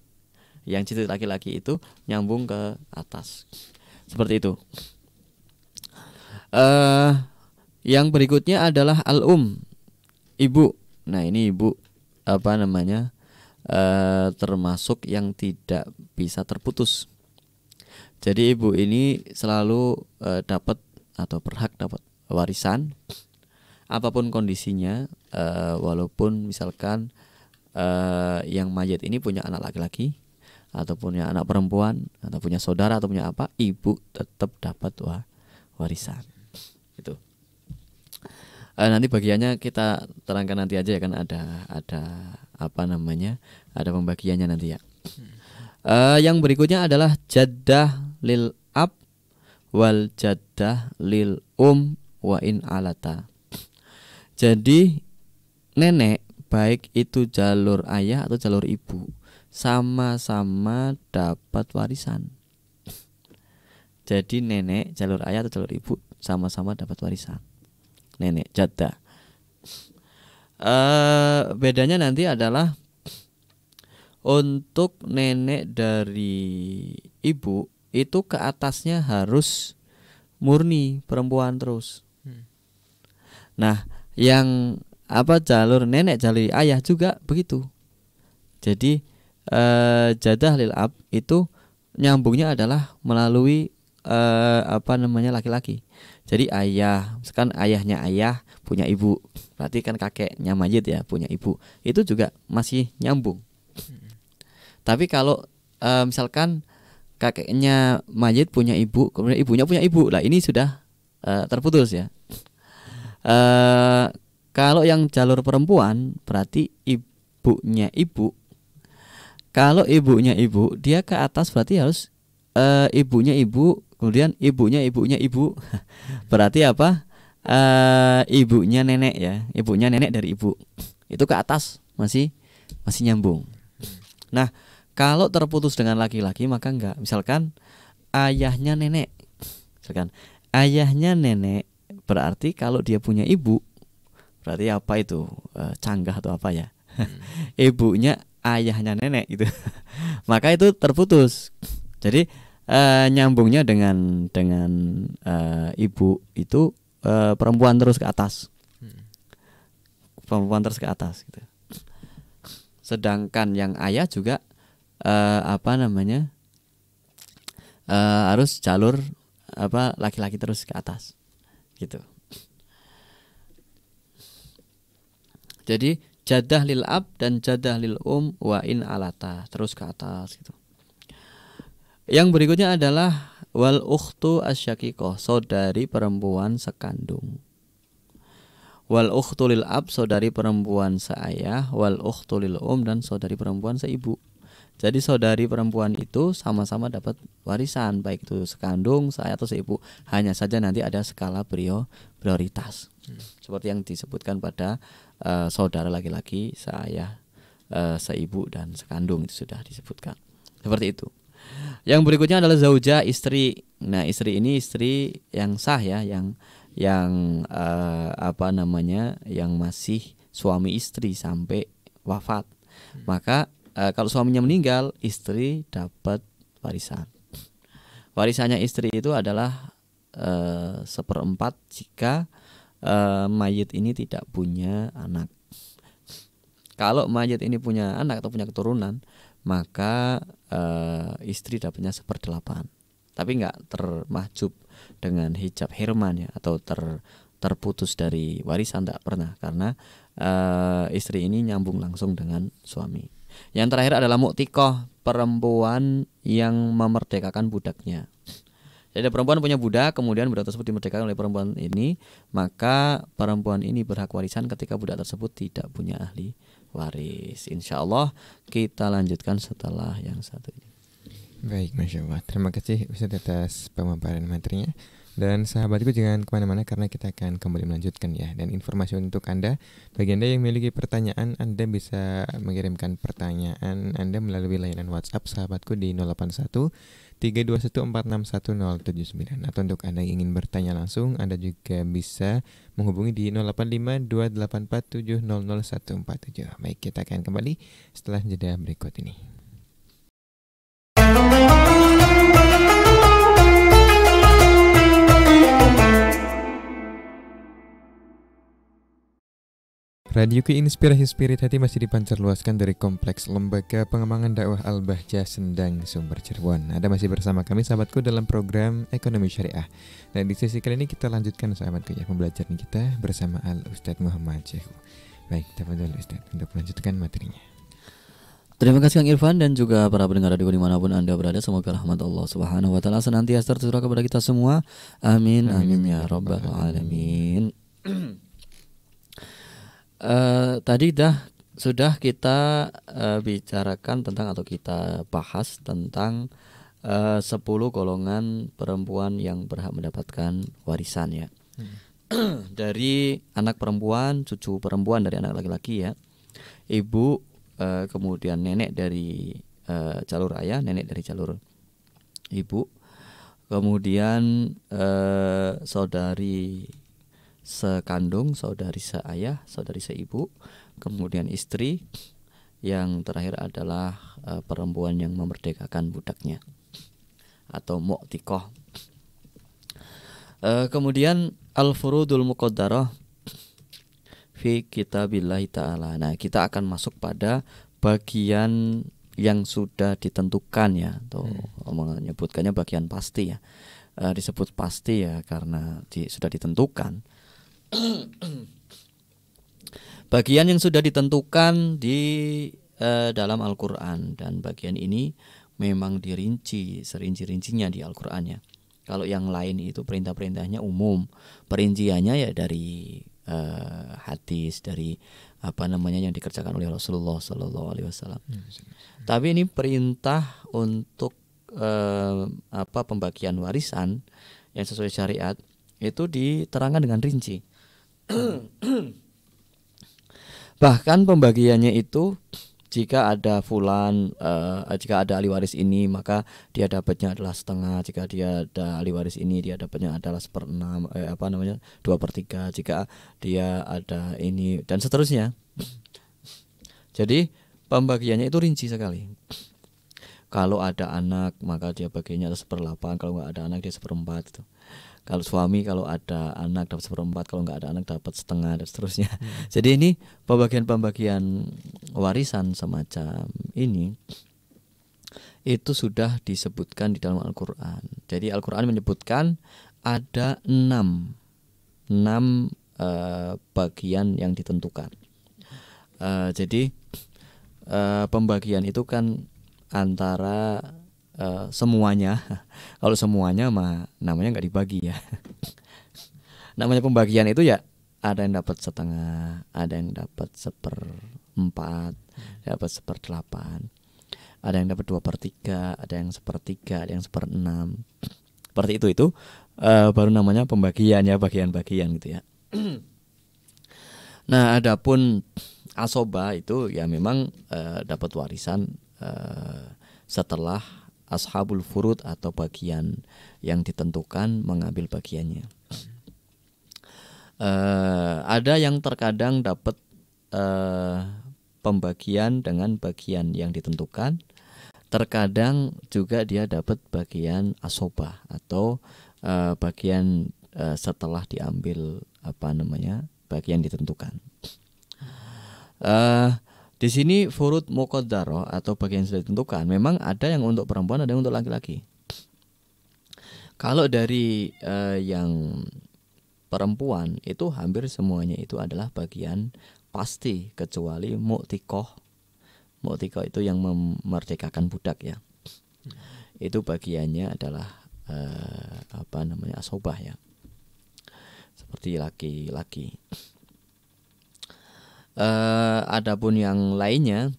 Yang cicit laki-laki itu nyambung ke atas. Seperti itu. Uh, yang berikutnya adalah al um ibu. Nah ini ibu apa namanya uh, termasuk yang tidak bisa terputus jadi ibu ini selalu uh, dapat atau berhak dapat warisan apa pun kondisinya uh, walaupun misalkan uh, yang mayat ini punya anak laki-laki atau punya anak perempuan atau punya saudara atau punya apa ibu tetap dapat wah, warisan. Itu. E, nanti bagiannya kita terangkan nanti aja ya kan ada ada apa namanya ada pembagiannya nanti ya. E, yang berikutnya adalah jadah lil ab wal jadah lil um wa in alata jadi nenek baik itu jalur ayah atau jalur ibu sama-sama dapat warisan. Jadi nenek jalur ayah atau jalur ibu sama-sama dapat warisan. Nenek jada. Uh, bedanya nanti adalah untuk nenek dari ibu itu ke atasnya harus murni perempuan terus. Hmm. Nah, yang apa jalur nenek jalur ayah juga begitu. Jadi uh, jadah lil ab itu nyambungnya adalah melalui uh, apa namanya laki-laki. Jadi ayah, kan ayahnya ayah punya ibu, berarti kan kakeknya mayit ya punya ibu. Itu juga masih nyambung. Tapi kalau uh, misalkan kakeknya mayit punya ibu, kemudian ibunya punya ibu, lah ini sudah uh, terputus ya. Uh, kalau yang jalur perempuan berarti ibunya ibu kalau ibunya ibu, dia ke atas berarti harus uh, ibunya ibu, kemudian ibunya ibunya ibu. berarti apa? Uh, ibunya nenek ya, ibunya nenek dari ibu. Itu ke atas masih masih nyambung. Nah, kalau terputus dengan laki-laki maka enggak. Misalkan ayahnya nenek. Misalkan ayahnya nenek berarti kalau dia punya ibu berarti apa itu? E, canggah atau apa ya? Hmm. Ibunya ayahnya nenek gitu maka itu terputus jadi uh, nyambungnya dengan dengan uh, ibu itu uh, perempuan terus ke atas hmm. perempuan terus ke atas gitu sedangkan yang ayah juga uh, apa namanya uh, harus jalur apa laki-laki terus ke atas gitu. Jadi jadah lil ab dan jadah lil um wa in alata terus ke atas gitu. Yang berikutnya adalah wal ukhtu asyakikoh saudari perempuan sekandung. Wal ukhtu lil ab saudari perempuan seayah. Wal ukhtu lil um dan saudari perempuan seibu jadi saudari perempuan itu sama-sama dapat warisan baik itu sekandung, saya atau seibu. Hanya saja nanti ada skala prior prioritas. Hmm. Seperti yang disebutkan pada uh, saudara laki-laki, saya, uh, seibu dan sekandung itu sudah disebutkan. Seperti itu. Yang berikutnya adalah zauja istri. Nah, istri ini istri yang sah ya, yang yang uh, apa namanya? yang masih suami istri sampai wafat. Hmm. Maka e, kalau suaminya meninggal istri dapat warisan. Warisannya istri itu adalah e, seperempat jika e, mayit ini tidak punya anak. Kalau mayit ini punya anak atau punya keturunan maka e, istri dapatnya seperdelapan. Tapi nggak termahjub dengan hijab herman ya atau ter terputus dari warisan tidak pernah. Karena uh, istri ini nyambung langsung dengan suami. Yang terakhir adalah muktikoh, perempuan yang memerdekakan budaknya. Jadi perempuan punya budak, kemudian budak tersebut dimerdekakan oleh perempuan ini, maka perempuan ini berhak warisan ketika budak tersebut tidak punya ahli waris. Insya Allah kita lanjutkan setelah yang satu ini. Baik, Masya Allah. Terima kasih Ustaz atas pemaparan materinya. Dan sahabatku jangan ke mana-mana karena kita akan kembali melanjutkan ya. Dan informasi untuk Anda, bagi Anda yang memiliki pertanyaan, Anda bisa mengirimkan pertanyaan Anda melalui layanan WhatsApp sahabatku di 081 321461079 atau untuk Anda yang ingin bertanya langsung Anda juga bisa menghubungi di 085284700147 Baik kita akan kembali setelah jeda berikut ini Radio Ki Inspirasi Spirit Hati masih dipancar luaskan dari Kompleks Lembaga Pengembangan Dakwah Al-Bahjah Sendang Sumber Cirebon. Ada masih bersama kami sahabatku dalam program Ekonomi Syariah. Dan di sesi kali ini kita lanjutkan sahabatku ya pembelajaran kita bersama Al Ustadz Muhammad Syekh. Baik, tafadhol Ustadz untuk melanjutkan materinya. Terima kasih Kang Irfan dan juga para pendengar radio di mana pun Anda berada. Semoga rahmat Allah Subhanahu wa taala senantiasa tercurah kepada kita semua. Amin amin, amin ya rabbal alamin. Uh, tadi dah sudah kita uh, bicarakan tentang atau kita bahas tentang uh, 10 golongan perempuan yang berhak mendapatkan warisan ya. Hmm. dari anak perempuan, cucu perempuan dari anak laki-laki ya. Ibu uh, kemudian nenek dari uh, jalur ayah, nenek dari jalur ibu. Kemudian uh, saudari sekandung, saudari seayah, saudari seibu, kemudian istri, yang terakhir adalah uh, perempuan yang memerdekakan budaknya atau mu'tikoh. Uh, kemudian al-furudul muqaddarah fi kitabillahi ta'ala. Nah, kita akan masuk pada bagian yang sudah ditentukan ya atau hmm. menyebutkannya bagian pasti ya. Uh, disebut pasti ya karena di, sudah ditentukan bagian yang sudah ditentukan di uh, dalam Al-Qur'an dan bagian ini memang dirinci serinci-rincinya di Al-Qur'an ya. Kalau yang lain itu perintah-perintahnya umum, perinciannya ya dari uh, hadis dari apa namanya yang dikerjakan oleh Rasulullah Sallallahu Alaihi Wasallam. Hmm, Tapi ini perintah untuk uh, apa pembagian warisan yang sesuai syariat itu diterangkan dengan rinci. Bahkan pembagiannya itu jika ada fulan uh, jika ada ahli waris ini maka dia dapatnya adalah setengah. Jika dia ada ahli waris ini dia dapatnya adalah seperenam eh, apa namanya dua per tiga. Jika dia ada ini dan seterusnya. Jadi pembagiannya itu rinci sekali. Kalau ada anak maka dia bagiannya ada seperlapan. Kalau nggak ada anak dia seperempat itu kalau suami kalau ada anak dapat seperempat kalau nggak ada anak dapat setengah dan seterusnya. Hmm. jadi ini pembagian-pembagian warisan semacam ini itu sudah disebutkan di dalam Al-Quran. Jadi Al-Quran menyebutkan ada enam enam uh, bagian yang ditentukan. Uh, jadi uh, pembagian itu kan antara uh, semuanya. Kalau semuanya mah namanya nggak dibagi ya. namanya pembagian itu ya ada yang dapat setengah, ada yang dapat seperempat, dapat seperdelapan, ada yang dapat dua per tiga, ada yang sepertiga, ada yang seperenam. Seperti itu itu uh, baru namanya pembagian ya bagian-bagian gitu ya. nah, adapun asoba itu ya memang uh, dapat warisan uh, setelah ashabul furud atau bagian yang ditentukan mengambil bagiannya. Uh, ada yang terkadang dapat uh, pembagian dengan bagian yang ditentukan. Terkadang juga dia dapat bagian asobah atau uh, bagian uh, setelah diambil apa namanya bagian ditentukan. Uh, di sini furud muqaddaro atau bagian sudah ditentukan memang ada yang untuk perempuan ada yang untuk laki-laki. Kalau dari uh, yang perempuan itu hampir semuanya itu adalah bagian pasti kecuali mu'tikoh. Mu'tikoh itu yang memerdekakan budak ya. Itu bagiannya adalah uh, apa namanya asobah ya. Seperti laki-laki. Uh, adapun yang lainnya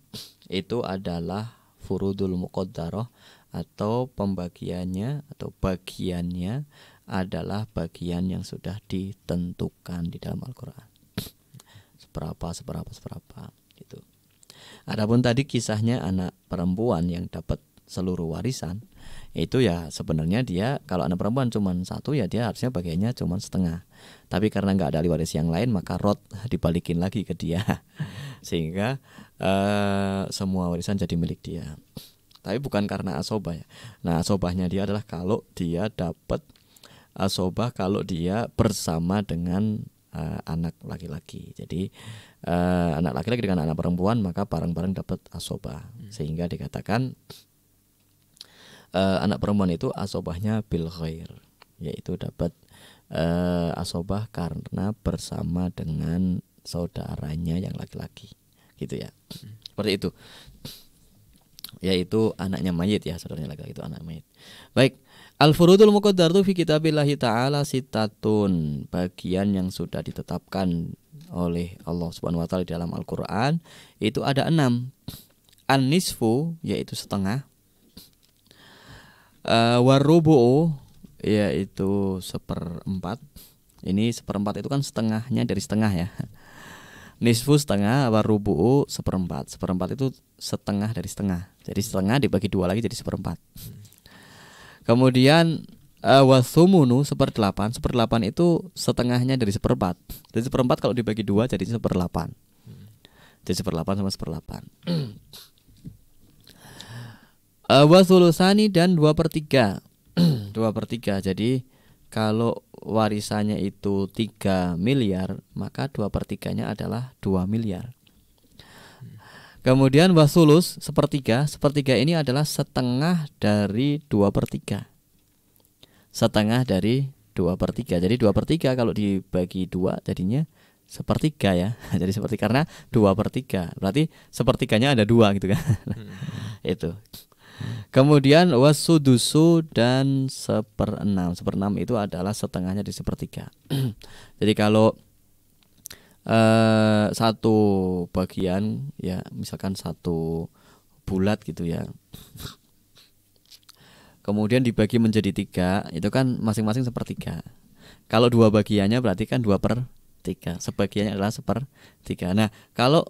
itu adalah furudul muqaddarah atau pembagiannya atau bagiannya adalah bagian yang sudah ditentukan di dalam Al-Qur'an. Seberapa seberapa seberapa itu. Adapun tadi kisahnya anak perempuan yang dapat seluruh warisan itu ya sebenarnya dia kalau anak perempuan cuma satu ya dia harusnya bagiannya cuma setengah. Tapi karena nggak ada waris yang lain maka rot dibalikin lagi ke dia. Sehingga uh, semua warisan jadi milik dia. Tapi bukan karena asobah ya. Nah asobahnya dia adalah kalau dia dapat asobah kalau dia bersama dengan uh, anak laki-laki. Jadi uh, anak laki-laki dengan anak perempuan maka bareng-bareng dapat asobah. Sehingga dikatakan uh, anak perempuan itu asobahnya bil khair yaitu dapat uh, asobah karena bersama dengan saudaranya yang laki-laki. Gitu ya. Seperti itu. Yaitu anaknya mayit ya saudaranya laki-laki itu anak mayit. Baik. Al furudul muqaddaratu fi kitabillahi taala sitatun. Bagian yang sudah ditetapkan oleh Allah Subhanahu wa taala di dalam Al-Qur'an itu ada enam. An-nisfu yaitu setengah uh, warubu yaitu seperempat. Ini seperempat itu kan setengahnya dari setengah ya. Nisfu setengah warubu seperempat. Seperempat itu setengah dari setengah. Jadi setengah dibagi dua lagi jadi seperempat. Kemudian uh, wasumunu seperdelapan. Seperdelapan itu setengahnya dari seperempat. Jadi seperempat kalau dibagi dua jadi seperdelapan jadi seperdelapan sama seperdelapan uh, wasulusani dan dua per tiga. Dua per tiga. Jadi kalau warisannya itu tiga miliar maka dua per tiganya adalah dua miliar. Kemudian wasulus sepertiga. Sepertiga ini adalah setengah dari dua per tiga. Setengah dari dua per tiga. Jadi dua per tiga kalau dibagi dua jadinya sepertiga ya. Jadi seperti karena dua per tiga. Berarti sepertiganya ada dua gitu kan. Hmm. itu Kemudian wasudusu dan seperenam. Seperenam itu adalah setengahnya di sepertiga. Jadi kalau uh, satu bagian ya misalkan satu bulat gitu ya. Kemudian dibagi menjadi tiga, itu kan masing-masing sepertiga. Kalau dua bagiannya berarti kan dua per tiga. Sebagiannya adalah sepertiga. Nah kalau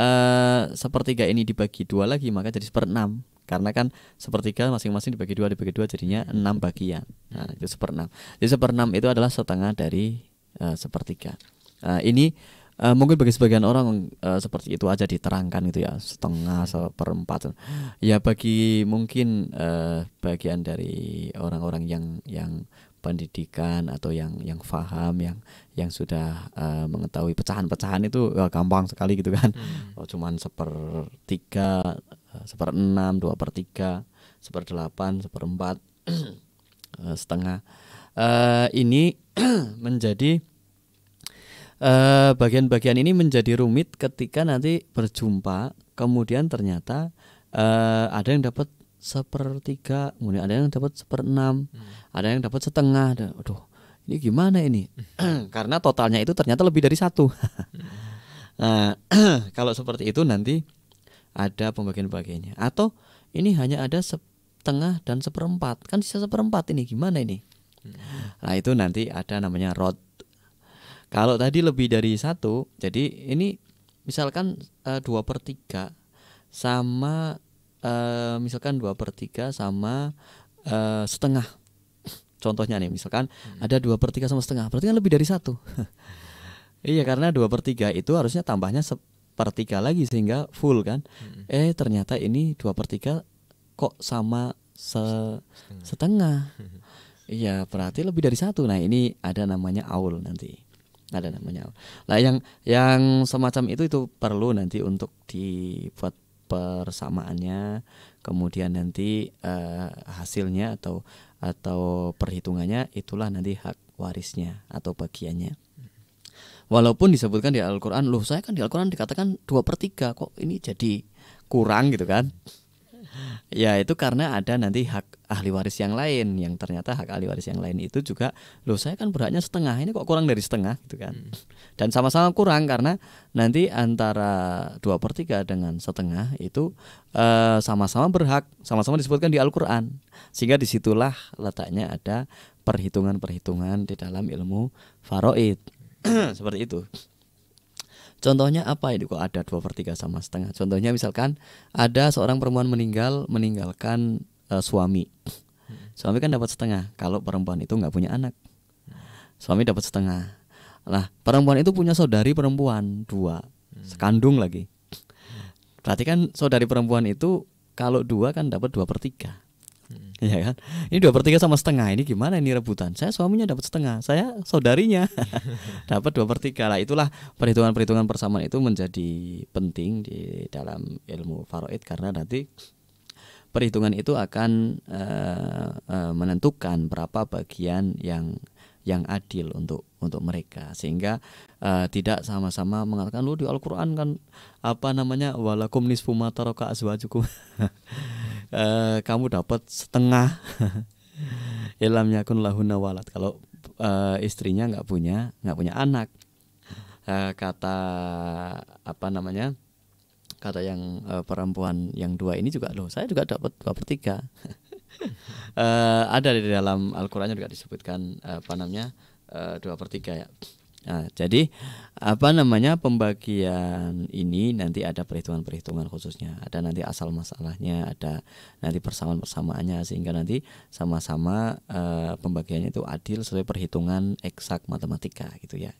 uh, sepertiga ini dibagi dua lagi maka jadi seperenam karena kan sepertiga masing-masing dibagi dua dibagi dua jadinya enam bagian. Nah itu seperenam jadi seperenam itu adalah setengah dari uh, sepertiga uh, ini uh, mungkin bagi sebagian orang uh, seperti itu aja diterangkan gitu ya. Setengah seperempat. Ya bagi mungkin uh, bagian dari orang-orang yang yang pendidikan atau yang yang faham yang yang sudah uh, mengetahui pecahan-pecahan itu ya, gampang sekali gitu kan. Hmm. oh, cuman sepertiga eh, seperenam dua per tiga seperdelapan seperempat uh, setengah uh, ini menjadi bagian-bagian uh, ini menjadi rumit ketika nanti berjumpa kemudian ternyata uh, ada yang dapat sepertiga, kemudian ada yang dapat seperenam, hmm. ada yang dapat setengah. Dan, aduh, ini gimana ini? Karena totalnya itu ternyata lebih dari satu. nah, kalau seperti itu nanti ada pembagian-pembagiannya. Atau ini hanya ada setengah dan seperempat, kan sisa seperempat ini gimana ini? Hmm. Nah itu nanti ada namanya rod. Kalau tadi lebih dari satu, jadi ini misalkan eh, dua per tiga sama uh, misalkan dua per tiga sama uh, setengah contohnya nih misalkan hmm. ada dua per tiga sama setengah berarti kan lebih dari satu iya karena dua per tiga itu harusnya tambahnya sepertiga lagi sehingga full kan. Hmm. eh ternyata ini dua per tiga kok sama se setengah. iya berarti lebih dari satu. Nah ini ada namanya aul nanti. Ada namanya aul. nah yang yang semacam itu itu perlu nanti untuk dibuat persamaannya kemudian nanti uh, hasilnya atau atau perhitungannya itulah nanti hak warisnya atau bagiannya walaupun disebutkan di Al-Quran loh saya kan di Al-Quran dikatakan dua per tiga kok ini jadi kurang gitu kan? Ya itu karena ada nanti hak ahli waris yang lain yang ternyata hak ahli waris yang lain itu juga loh saya kan berhaknya setengah ini kok kurang dari setengah gitu kan? Hmm. dan sama-sama kurang karena nanti antara dua per tiga dengan setengah itu eh, sama-sama berhak sama-sama disebutkan di Al-Quran. Sehingga di situlah letaknya ada perhitungan-perhitungan di dalam ilmu faroid seperti itu Contohnya apa ini kok ada dua per tiga sama setengah? Contohnya misalkan ada seorang perempuan meninggal meninggalkan uh, suami. Suami kan dapat setengah. Kalau perempuan itu nggak punya anak, suami dapat setengah. Nah perempuan itu punya saudari perempuan dua, sekandung lagi. Berarti kan saudari perempuan itu kalau dua kan dapat dua per tiga. ya kan? Ini dua per tiga sama setengah. Ini gimana ini rebutan? Saya suaminya dapat setengah saya saudarinya. Dapat dua per tiga lah. Itulah perhitungan perhitungan persamaan itu menjadi penting di dalam ilmu faraid karena nanti perhitungan itu akan uh, uh, menentukan berapa bagian yang yang adil untuk untuk mereka. Sehingga uh, tidak sama-sama mengatakan lu di Al-Qur'an kan apa namanya? Walakum nisfu ma taraka azwajukum uh, kamu dapat setengah. Ilam yakun lahuna walad. Kalau uh, istrinya nggak punya nggak punya anak. Uh, kata apa namanya kata yang uh, perempuan yang dua ini juga loh saya juga dapat dua per tiga. Uh, ada di dalam Al-Qur'an juga disebutkan uh, apa namanya dua per tiga ya. Nah, jadi apa namanya pembagian ini nanti ada perhitungan-perhitungan khususnya, ada nanti asal masalahnya, ada nanti persamaan persamaannya sehingga nanti sama-sama uh, pembagiannya itu adil sesuai perhitungan eksak matematika gitu ya.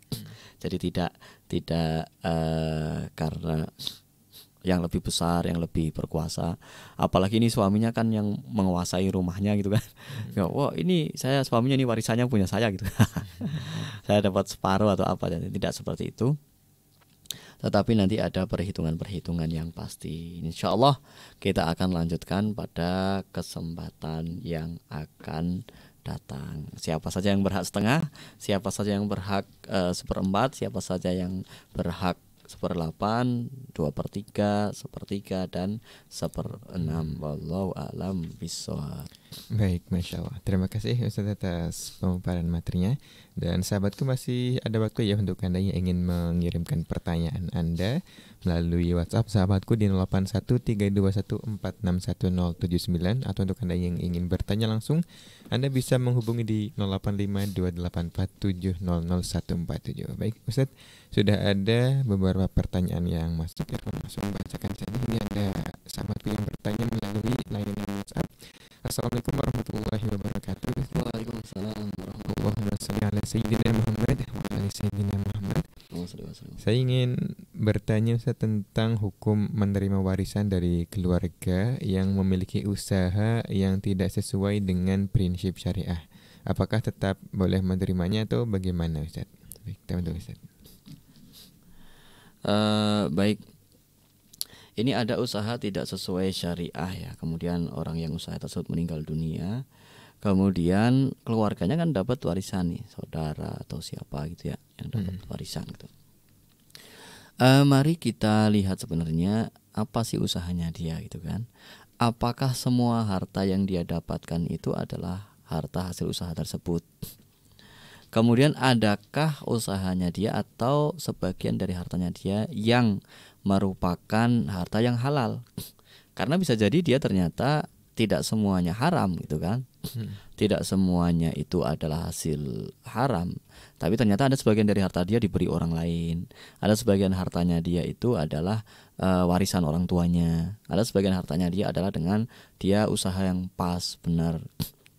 Jadi tidak tidak uh, karena yang lebih besar, yang lebih berkuasa. Apalagi ini suaminya kan yang menguasai rumahnya gitu kan. Hmm. Wah ini saya suaminya ini warisannya punya saya gitu. saya dapat separuh atau apa dan tidak seperti itu. Tetapi nanti ada perhitungan-perhitungan yang pasti. Insya Allah kita akan lanjutkan pada kesempatan yang akan datang. Siapa saja yang berhak setengah, siapa saja yang berhak uh, seperempat, siapa saja yang berhak seperdelapan, dua per tiga, sepertiga dan seperenam. Wallahu alam bisawab. Baik, masya Allah. Terima kasih Ustaz atas pemaparan materinya. Dan sahabatku masih ada waktu ya untuk anda yang ingin mengirimkan pertanyaan anda melalui WhatsApp sahabatku di 081321461079 atau untuk anda yang ingin bertanya langsung anda bisa menghubungi di 085284700147. Baik, Ustaz, sudah ada beberapa pertanyaan yang masuk ya, langsung bacakan saja. Ini ada sahabatku yang bertanya melalui layanan WhatsApp. Assalamualaikum warahmatullahi wabarakatuh. Waalaikumsalam warahmatullahi Sayyidina Muhammad Sayyidina Muhammad. Saya ingin bertanya Ustaz tentang hukum menerima warisan dari keluarga yang memiliki usaha yang tidak sesuai dengan prinsip syariah. apakah tetap boleh menerimanya atau bagaimana Ustaz? Baik, teman-teman Ustaz. Uh, baik ini ada usaha tidak sesuai syariah ya. Kemudian orang yang usaha tersebut meninggal dunia. Kemudian keluarganya kan dapat warisan nih saudara atau siapa gitu ya yang dapat hmm. warisan gitu. Uh, mari kita lihat sebenarnya apa sih usahanya dia gitu kan. Apakah semua harta yang dia dapatkan itu adalah harta hasil usaha tersebut? Kemudian adakah usahanya dia atau sebagian dari hartanya dia yang merupakan harta yang halal. Karena bisa jadi dia ternyata tidak semuanya haram gitu kan? Hmm. tidak semuanya itu adalah hasil haram. Tapi ternyata ada sebagian dari harta dia diberi orang lain. Ada sebagian hartanya dia itu adalah uh, warisan orang tuanya. Ada sebagian hartanya dia adalah dengan dia usaha yang pas benar.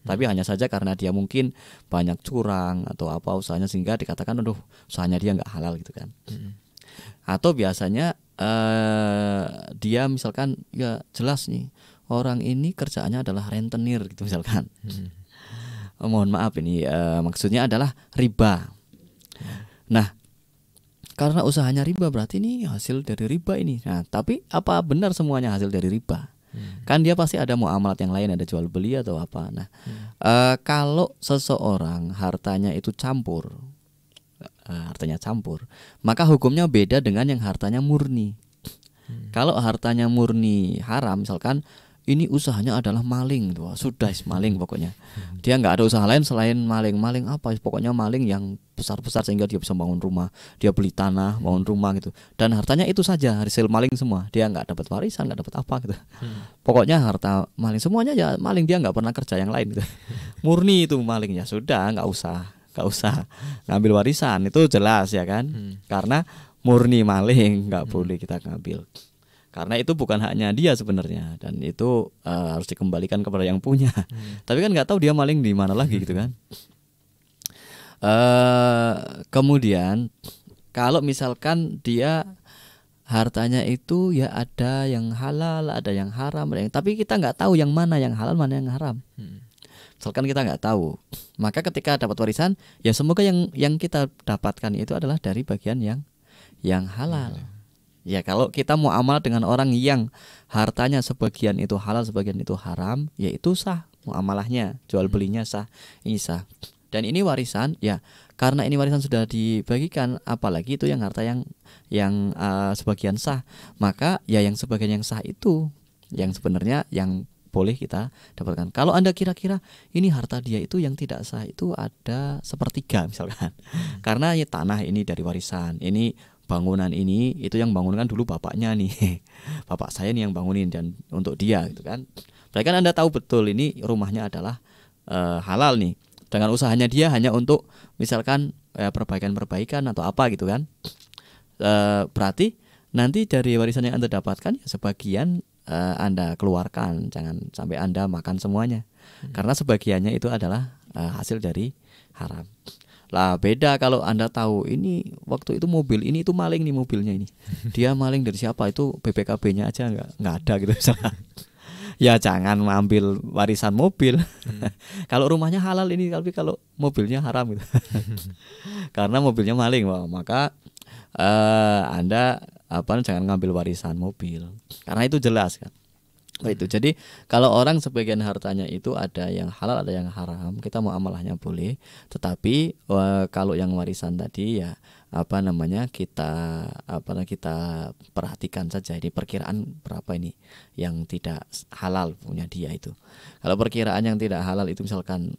Hmm. tapi hanya saja karena dia mungkin banyak curang atau apa usahanya sehingga dikatakan aduh usahanya dia nggak halal gitu kan? Hmm. atau biasanya uh, dia misalkan ya jelas nih orang ini kerjaannya adalah rentenir gitu misalkan hmm. oh, mohon maaf ini uh, maksudnya adalah riba nah karena usahanya riba berarti ini hasil dari riba ini nah tapi apa benar semuanya hasil dari riba hmm. kan dia pasti ada muamalat yang lain ada jual beli atau apa nah hmm. uh, kalau seseorang hartanya itu campur hartanya campur, maka hukumnya beda dengan yang hartanya murni. Hmm. Kalau hartanya murni haram, misalkan ini usahanya adalah maling tuh sudah maling pokoknya hmm. dia nggak ada usaha lain selain maling maling apa pokoknya maling yang besar besar sehingga dia bisa bangun rumah dia beli tanah hmm. bangun rumah gitu dan hartanya itu saja hasil maling semua dia nggak dapat warisan nggak dapat apa gitu hmm. pokoknya harta maling semuanya ya maling dia nggak pernah kerja yang lain gitu murni itu malingnya sudah nggak usah nggak usah ngambil warisan itu jelas ya kan hmm. karena murni maling nggak hmm. boleh kita ngambil karena itu bukan haknya dia sebenarnya dan itu uh, harus dikembalikan kepada yang punya hmm. tapi kan nggak tahu dia maling di mana lagi gitu kan uh, kemudian kalau misalkan dia hartanya itu ya ada yang halal ada yang haram ada yang tapi kita nggak tahu yang mana yang halal mana yang haram hmm misalkan kita nggak tahu. Maka ketika dapat warisan ya semoga yang yang kita dapatkan itu adalah dari bagian yang yang halal. Ya kalau kita mau amal dengan orang yang hartanya sebagian itu halal sebagian itu haram ya itu sah muamalahnya. Jual hmm. belinya sah ini sah. Dan ini warisan ya karena ini warisan sudah dibagikan apalagi itu yang harta yang yang uh, sebagian sah. Maka ya yang sebagian yang sah itu yang sebenarnya yang boleh kita dapatkan. Kalau Anda kira-kira ini harta dia itu yang tidak sah itu ada sepertiga misalkan. Hmm. Karena ya tanah ini dari warisan. Ini bangunan ini itu yang bangunkan dulu bapaknya nih. Bapak saya nih yang bangunin dan untuk dia gitu kan. Berarti kan Anda tahu betul ini rumahnya adalah uh, halal nih. Dengan usahanya dia hanya untuk misalkan ya, perbaikan-perbaikan atau apa gitu kan. Uh, berarti nanti dari warisan yang Anda dapatkan ya sebagian uh, Anda keluarkan, jangan sampai Anda makan semuanya. Hmm. Karena sebagiannya itu adalah uh, hasil dari haram. Lah beda kalau Anda tahu ini waktu itu mobil ini itu maling nih mobilnya ini. Dia maling dari siapa? Itu BPKB-nya aja nggak nggak ada gitu ya jangan mengambil warisan mobil. Hmm. kalau rumahnya halal ini tapi kalau mobilnya haram gitu. Karena mobilnya maling, wah, maka uh, Anda apa jangan ngambil warisan mobil. Karena itu jelas kan? Oh itu. Jadi kalau orang sebagian hartanya itu ada yang halal ada yang haram kita mau amalahnya boleh. Tetapi kalau yang warisan tadi ya apa namanya kita apa kita perhatikan saja ini perkiraan berapa ini yang tidak halal punya dia itu. Kalau perkiraan yang tidak halal itu misalkan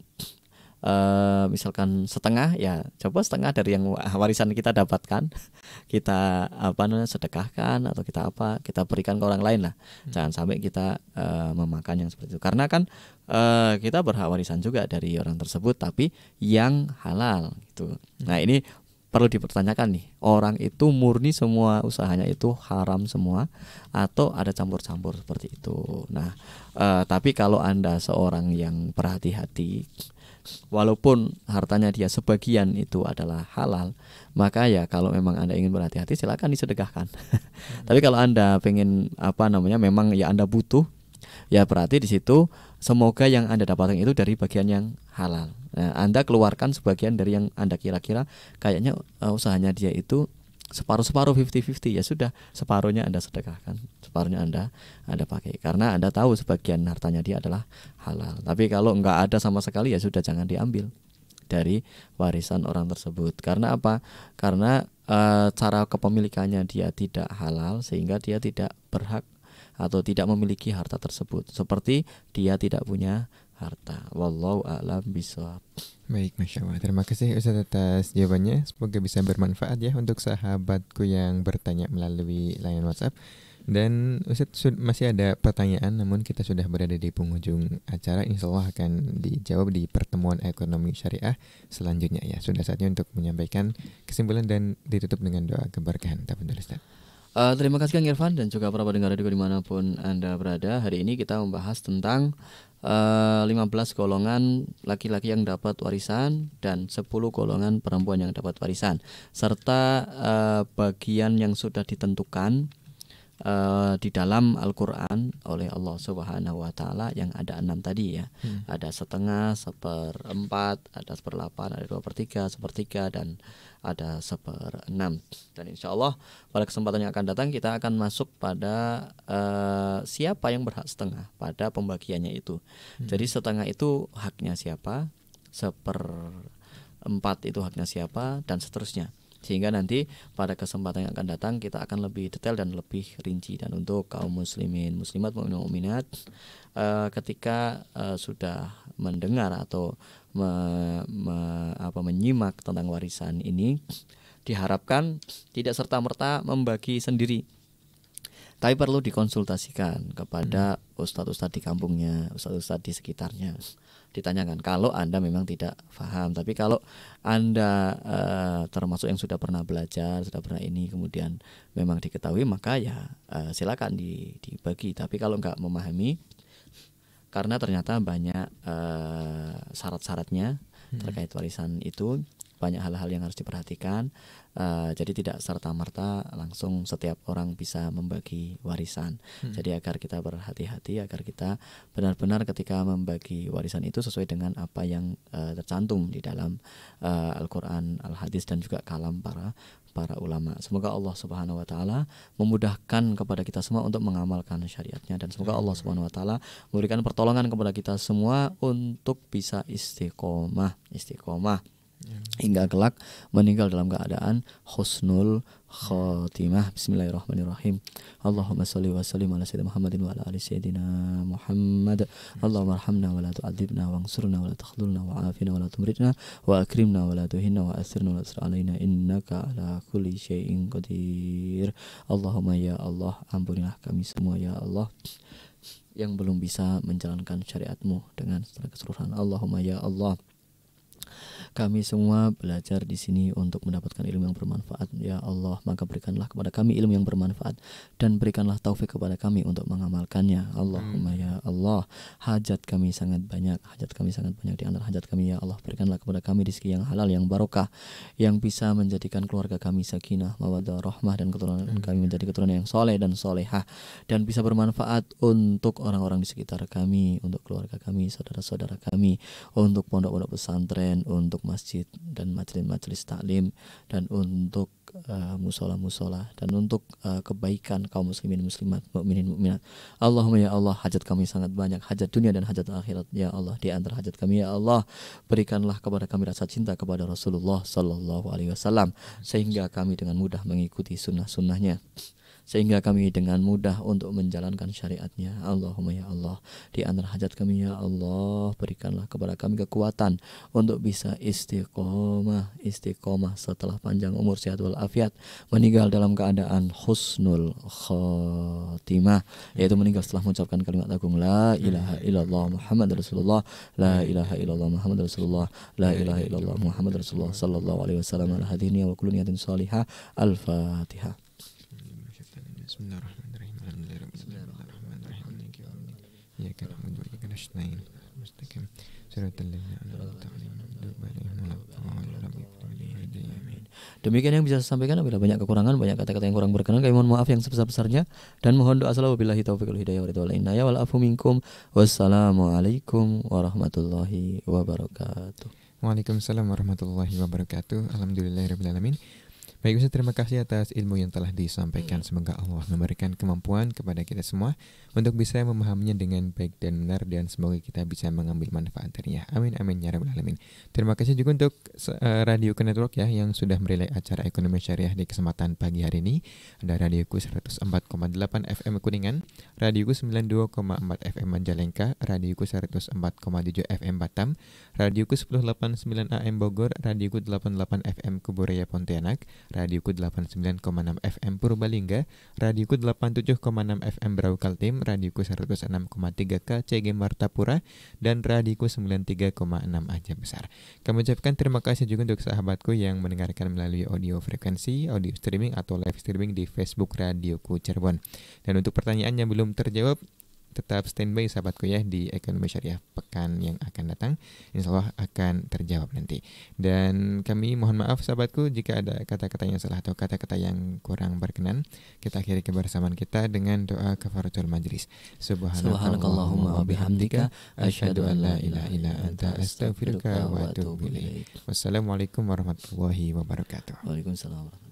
uh, misalkan setengah ya coba setengah dari yang warisan kita dapatkan. Kita apa namanya sedekahkan atau kita apa kita berikan ke orang lain lah. Hmm. jangan sampai kita uh, memakan yang seperti itu. Karena kan uh, kita berhak warisan juga dari orang tersebut tapi yang halal gitu. Hmm. nah ini perlu dipertanyakan nih. Orang itu murni semua usahanya itu haram semua atau ada campur-campur seperti itu? Nah uh, tapi kalau anda seorang yang berhati-hati walaupun hartanya dia sebagian itu adalah halal, maka ya kalau memang Anda ingin berhati-hati silakan disedekahkan. Tapi kalau Anda pengen apa namanya memang ya Anda butuh ya berarti di situ semoga yang anda dapatkan itu dari bagian yang halal. Nah, anda keluarkan sebagian dari yang anda kira-kira. Kayaknya uh, usahanya dia itu separuh-separuh 50-50 ya sudah separuhnya Anda sedekahkan separuhnya Anda Anda pakai. Karena Anda tahu sebagian hartanya dia adalah halal. Tapi kalau nggak ada sama sekali ya sudah jangan diambil dari warisan orang tersebut. Karena apa? Karena e, cara kepemilikannya dia tidak halal sehingga dia tidak berhak atau tidak memiliki harta tersebut. Seperti dia tidak punya harta. Wallahu a'lam bishawab. Baik, Masya Allah. Terima kasih Ustaz atas jawabannya. Semoga bisa bermanfaat ya untuk sahabatku yang bertanya melalui layar WhatsApp. Dan Ustaz masih ada pertanyaan, namun kita sudah berada di penghujung acara. Insya Allah akan dijawab di pertemuan ekonomi syariah selanjutnya ya. Sudah saatnya untuk menyampaikan kesimpulan dan ditutup dengan doa keberkahan. Tafadhol Ustaz. Uh, terima kasih Kang Irfan dan juga para pendengar radio di mana pun Anda berada. Hari ini kita membahas tentang 15 golongan laki-laki yang dapat warisan dan 10 golongan perempuan yang dapat warisan serta uh, bagian yang sudah ditentukan uh, di dalam Al-Quran oleh Allah Subhanahu Wa Taala yang ada enam tadi ya, hmm. ada setengah, seperempat, ada seperlapan, ada dua pertiga, sepertiga dan ada seperenam. Dan insya Allah pada kesempatan yang akan datang kita akan masuk pada uh, siapa yang berhak setengah pada pembagiannya itu. Hmm. Jadi setengah itu haknya siapa, seperempat itu haknya siapa dan seterusnya sehingga nanti pada kesempatan yang akan datang kita akan lebih detail dan lebih rinci dan untuk kaum muslimin muslimat mukmin mukminat uh, ketika uh, sudah mendengar atau me, me, apa, menyimak tentang warisan ini diharapkan tidak serta merta membagi sendiri tapi perlu dikonsultasikan kepada hmm. ustadz-ustadz di kampungnya, ustadz-ustadz di sekitarnya ditanyakan kalau Anda memang tidak paham. Tapi kalau Anda uh, termasuk yang sudah pernah belajar, sudah pernah ini kemudian memang diketahui maka ya uh, silakan di, dibagi. Tapi kalau nggak memahami karena ternyata banyak uh, syarat-syaratnya hmm. terkait warisan itu banyak hal-hal yang harus diperhatikan Uh, jadi tidak serta merta langsung setiap orang bisa membagi warisan. Hmm. Jadi agar kita berhati-hati, agar kita benar-benar ketika membagi warisan itu sesuai dengan apa yang uh, tercantum di dalam uh, Al-Quran, Al-Hadis dan juga kalam para para ulama. Semoga Allah Subhanahu wa taala memudahkan kepada kita semua untuk mengamalkan syariatnya dan semoga Allah Subhanahu wa taala memberikan pertolongan kepada kita semua untuk bisa istiqomah, istiqomah hingga kelak meninggal dalam keadaan husnul khatimah bismillahirrahmanirrahim. Allahumma salli wa sallim ala sayyidina Muhammadin wa ala ali sayyidina Muhammad. Allahumma arhamna wa la tu'adzibna wa ansurna wa la takhlulna wa afina wa la tumritna wa akrimna wa la tuhinna wa asirna wa la asir alaina innaka ala kulli syai'in qadir. Allahumma ya Allah ampunilah kami semua ya Allah yang belum bisa menjalankan syariatmu dengan secara keseluruhan. Allahumma ya Allah kami semua belajar di sini untuk mendapatkan ilmu yang bermanfaat. Ya Allah, maka berikanlah kepada kami ilmu yang bermanfaat dan berikanlah taufik kepada kami untuk mengamalkannya. Allahumma ya Allah, hajat kami sangat banyak, hajat kami sangat banyak di antara hajat kami ya Allah, berikanlah kepada kami rezeki yang halal yang barokah yang bisa menjadikan keluarga kami sakinah, mawaddah, rahmah dan keturunan hmm. kami menjadi keturunan yang soleh dan solehah dan bisa bermanfaat untuk orang-orang di sekitar kami, untuk keluarga kami, saudara-saudara kami, untuk pondok-pondok pesantren, untuk untuk masjid dan majelis-majelis taklim dan untuk uh, musola-musola dan untuk uh, kebaikan kaum muslimin muslimat mukminin mukminat. Allahumma ya Allah hajat kami sangat banyak hajat dunia dan hajat akhirat ya Allah di antara hajat kami ya Allah berikanlah kepada kami rasa cinta kepada Rasulullah Sallallahu Alaihi Wasallam sehingga kami dengan mudah mengikuti sunnah-sunnahnya sehingga kami dengan mudah untuk menjalankan syariatnya. Allahumma ya Allah di antara hajat kami ya Allah berikanlah kepada kami kekuatan untuk bisa istiqomah istiqomah setelah panjang umur sehat walafiat meninggal dalam keadaan husnul khotimah yaitu meninggal setelah mengucapkan kalimat agung la ilaha illallah Muhammad Rasulullah la ilaha illallah Muhammad Rasulullah la ilaha illallah Muhammad Rasulullah sallallahu alaihi wasallam. Ala hadhihi wa kullu niyatin salihah al-fatihah Bismillahirrahmanirrahim. Alhamdulillahirabbil alamin. Bismillahirrahmanirrahim. Mustaqim. Demikian yang bisa saya sampaikan apabila banyak kekurangan, banyak kata-kata yang kurang berkenan, kami mohon maaf yang sebesar-besarnya dan mohon doa selalu billahi taufiq wal hidayah wa inayah wal afu minkum. Wassalamualaikum warahmatullahi wabarakatuh. Waalaikumsalam warahmatullahi wabarakatuh. Alhamdulillahirrahmanirrahim. Baik Ustaz, terima kasih atas ilmu yang telah disampaikan. Semoga Allah memberikan kemampuan kepada kita semua untuk bisa memahaminya dengan baik dan benar dan semoga kita bisa mengambil manfaat darinya. Amin amin ya rabbal alamin. Terima kasih juga untuk uh, Radio Network ya yang sudah merilai acara ekonomi syariah di kesempatan pagi hari ini. Ada Radioku 104,8 FM Kuningan, Radioku 92,4 FM Majalengka, Radioku 104,7 FM Batam, Radioku 1089 AM Bogor, Radioku 88 FM Kuburaya Pontianak, Radioku 89,6 FM Purbalingga, Radioku 87,6 FM Brau Kaltim, Radioku 106,3 KCG Martapura, dan Radioku 93,6 Aceh Besar. Kami ucapkan terima kasih juga untuk sahabatku yang mendengarkan melalui audio frekuensi, audio streaming atau live streaming di Facebook Radioku Cirebon. Dan untuk pertanyaan yang belum terjawab, tetap standby sahabatku ya di ekonomi syariah pekan yang akan datang. Insya Allah akan terjawab nanti. Dan kami mohon maaf sahabatku jika ada kata-kata yang salah atau kata-kata yang kurang berkenan. Kita akhiri kebersamaan kita dengan doa kafaratul majlis. Subhanakallahumma wa bihamdika asyhadu an la ilaha illa anta astaghfiruka wa atubu ilaik. Wassalamualaikum warahmatullahi wabarakatuh. Waalaikumsalam warahmatullahi